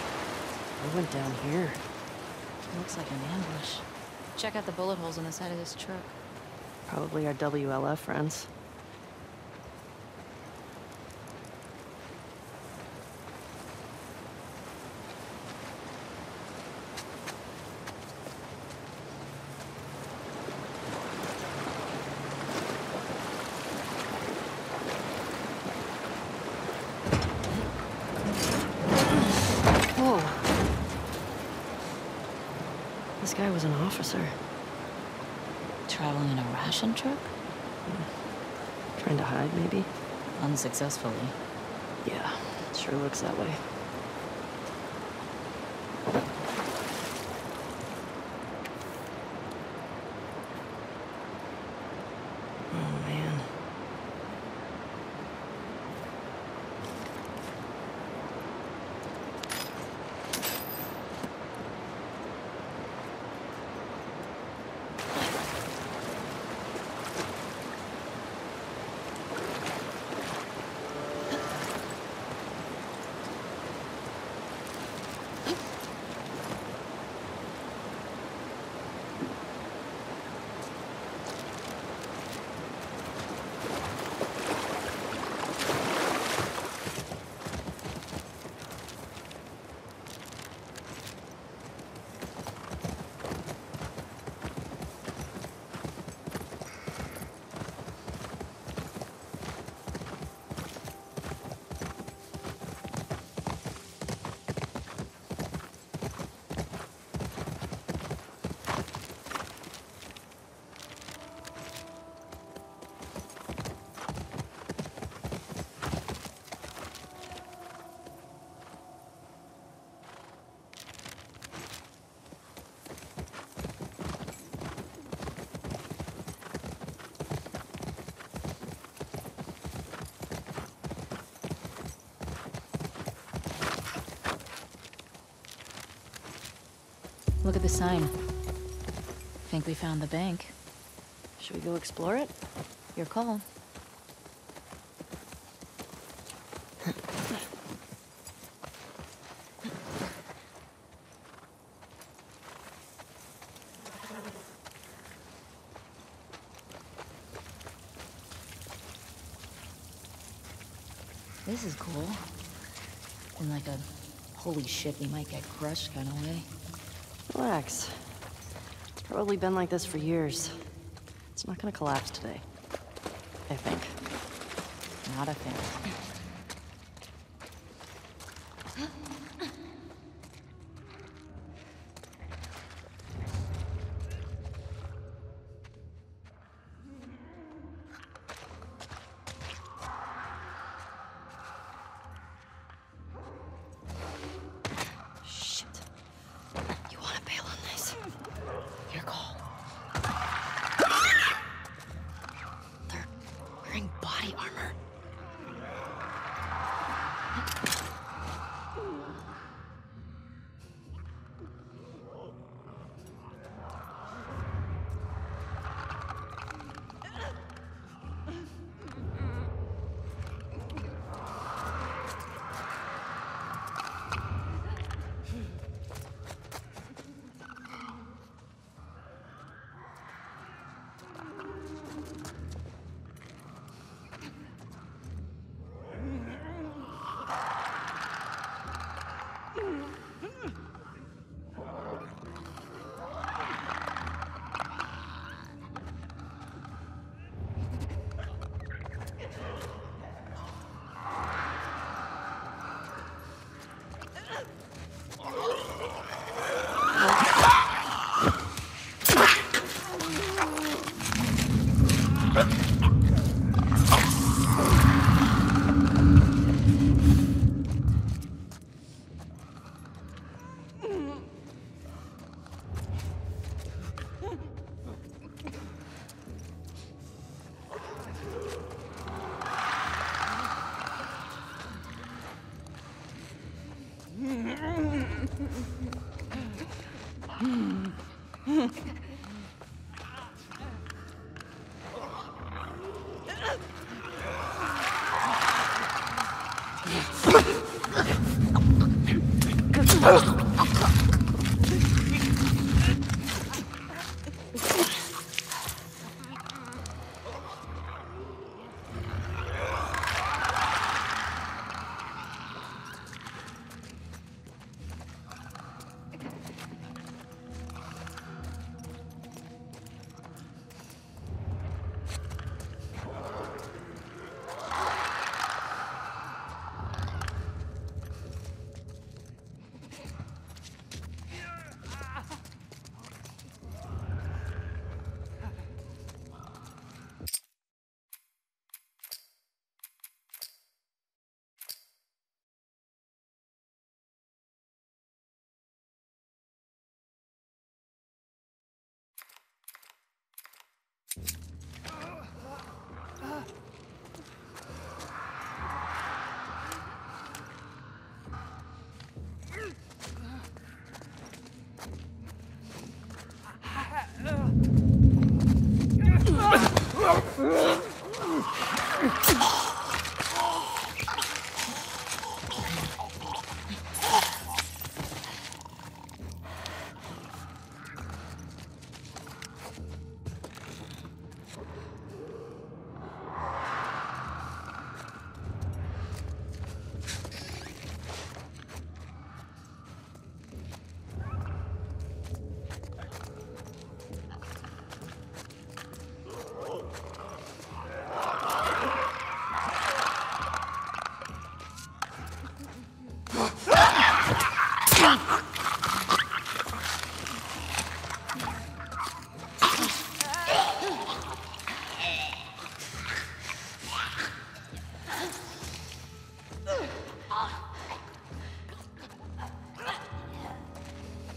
We went down here. It Looks like an ambush. Check out the bullet holes on the side of this truck. Probably our WLF friends. Guy was an officer. Traveling in a ration truck? Trying to hide, maybe? Unsuccessfully. Yeah, sure looks that way. The sign. Think we found the bank. Should we go explore it? Your call. This is cool. In like a holy shit, we might get crushed kind of way. Relax. It's probably been like this for years. It's not gonna collapse today. I think. Not a fan.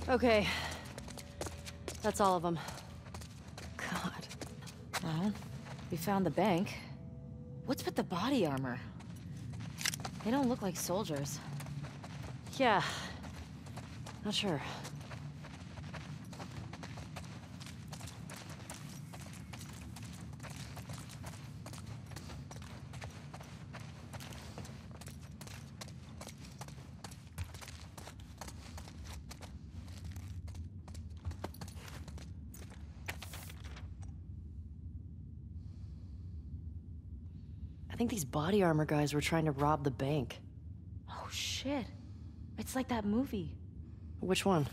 Okay. That's all of them. God. Well, we found the bank. What's with the body armor? They don't look like soldiers. Yeah. Not sure. Think these body armor guys were trying to rob the bank. Oh shit. It's like that movie. Which one?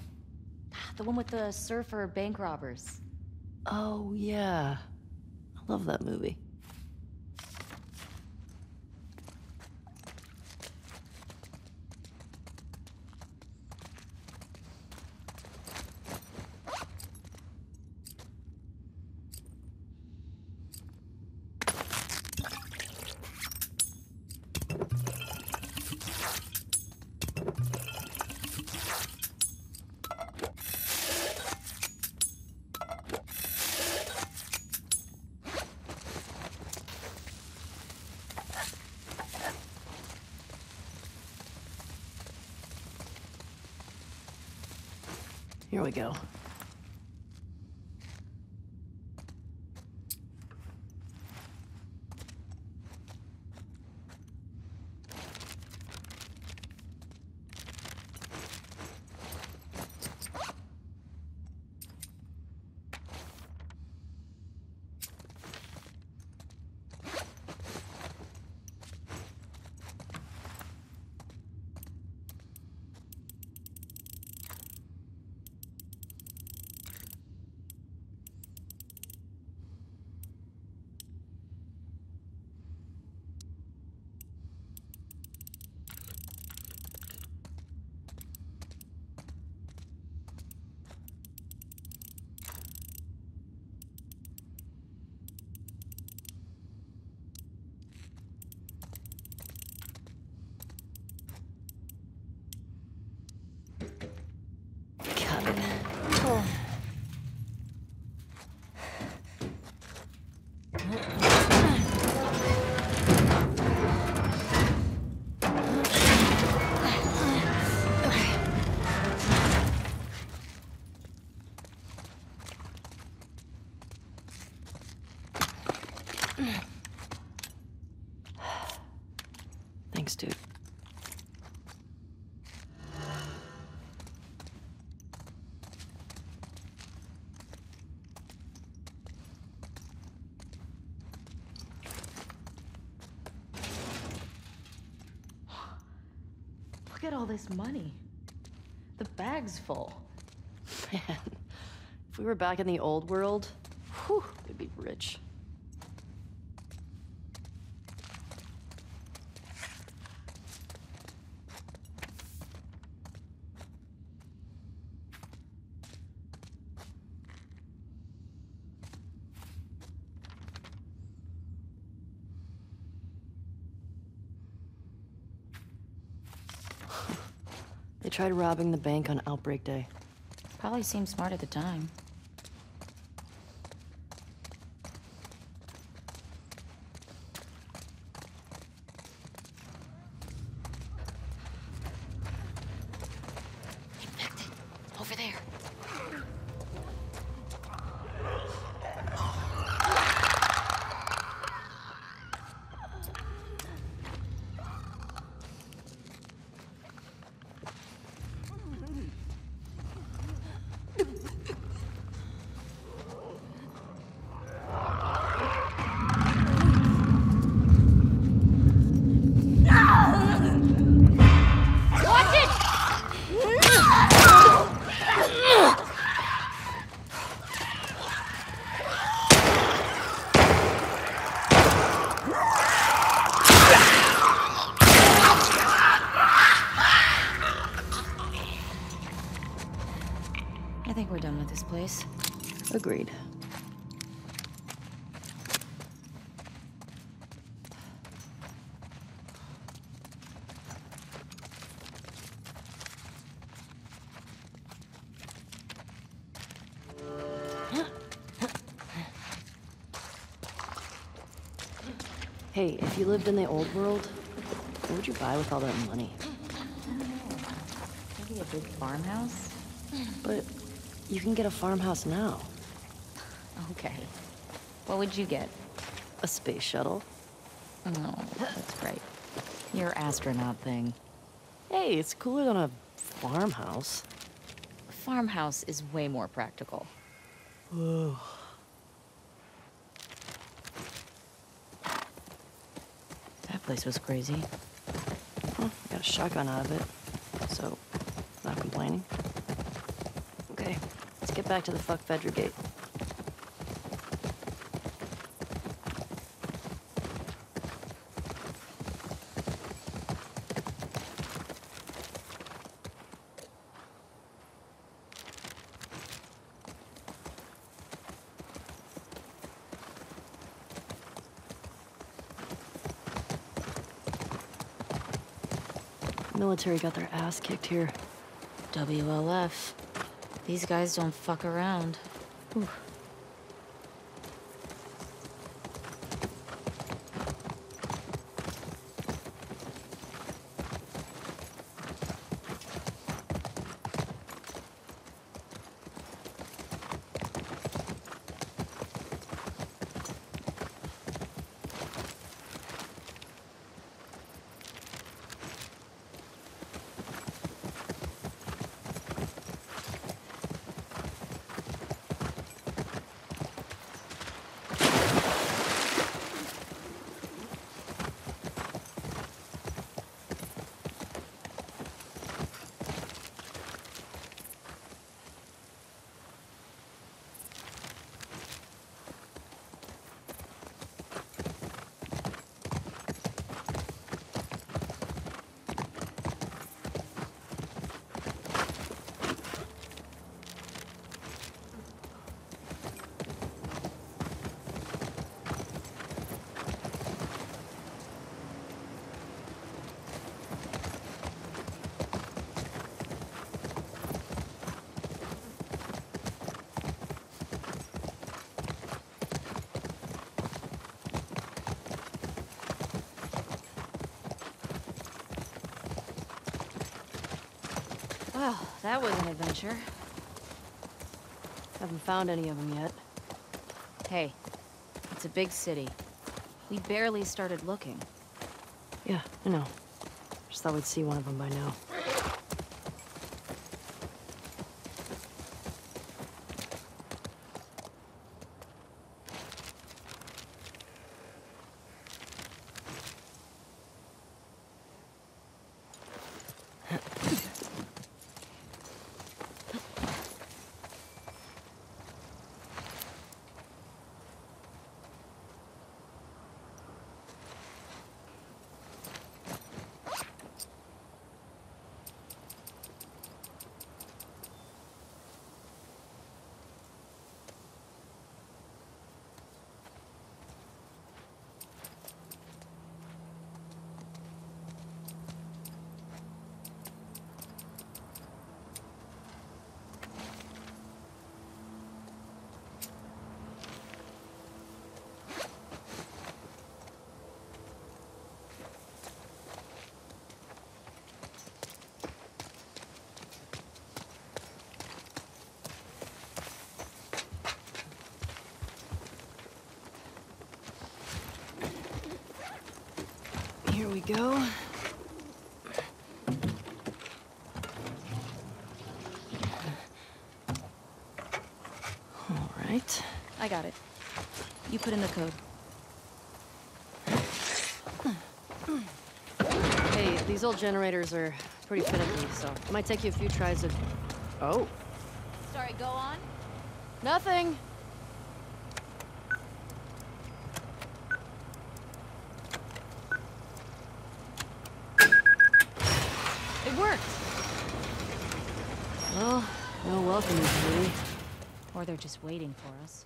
The one with the surfer bank robbers. Oh, yeah. I love that movie. Here we go. Cut it. Thanks, dude. At all this money. The bag's full. Man, if we were back in the old world, whew, we'd be rich. They tried robbing the bank on outbreak day. Probably seemed smart at the time. If you lived in the old world, what would you buy with all that money? Maybe a big farmhouse? But you can get a farmhouse now. Okay. What would you get? A space shuttle. No, that's right. Your astronaut thing. Hey, it's cooler than a farmhouse. A farmhouse is way more practical. That place was crazy. Well, I got a shotgun out of it, so not complaining. Okay, let's get back to the fuck Fedra gate. Military got their ass kicked here. WLF. These guys don't fuck around. Well, that was an adventure. Haven't found any of them yet. Hey, it's a big city. We barely started looking. Yeah, I know. Just thought we'd see one of them by now. we go. All right. I got it. You put in the code. Hey, these old generators are pretty finicky, so it might take you a few tries to... Oh, Sorry, go on. nothing! It worked. Well, no welcome, usually. Or they're just waiting for us.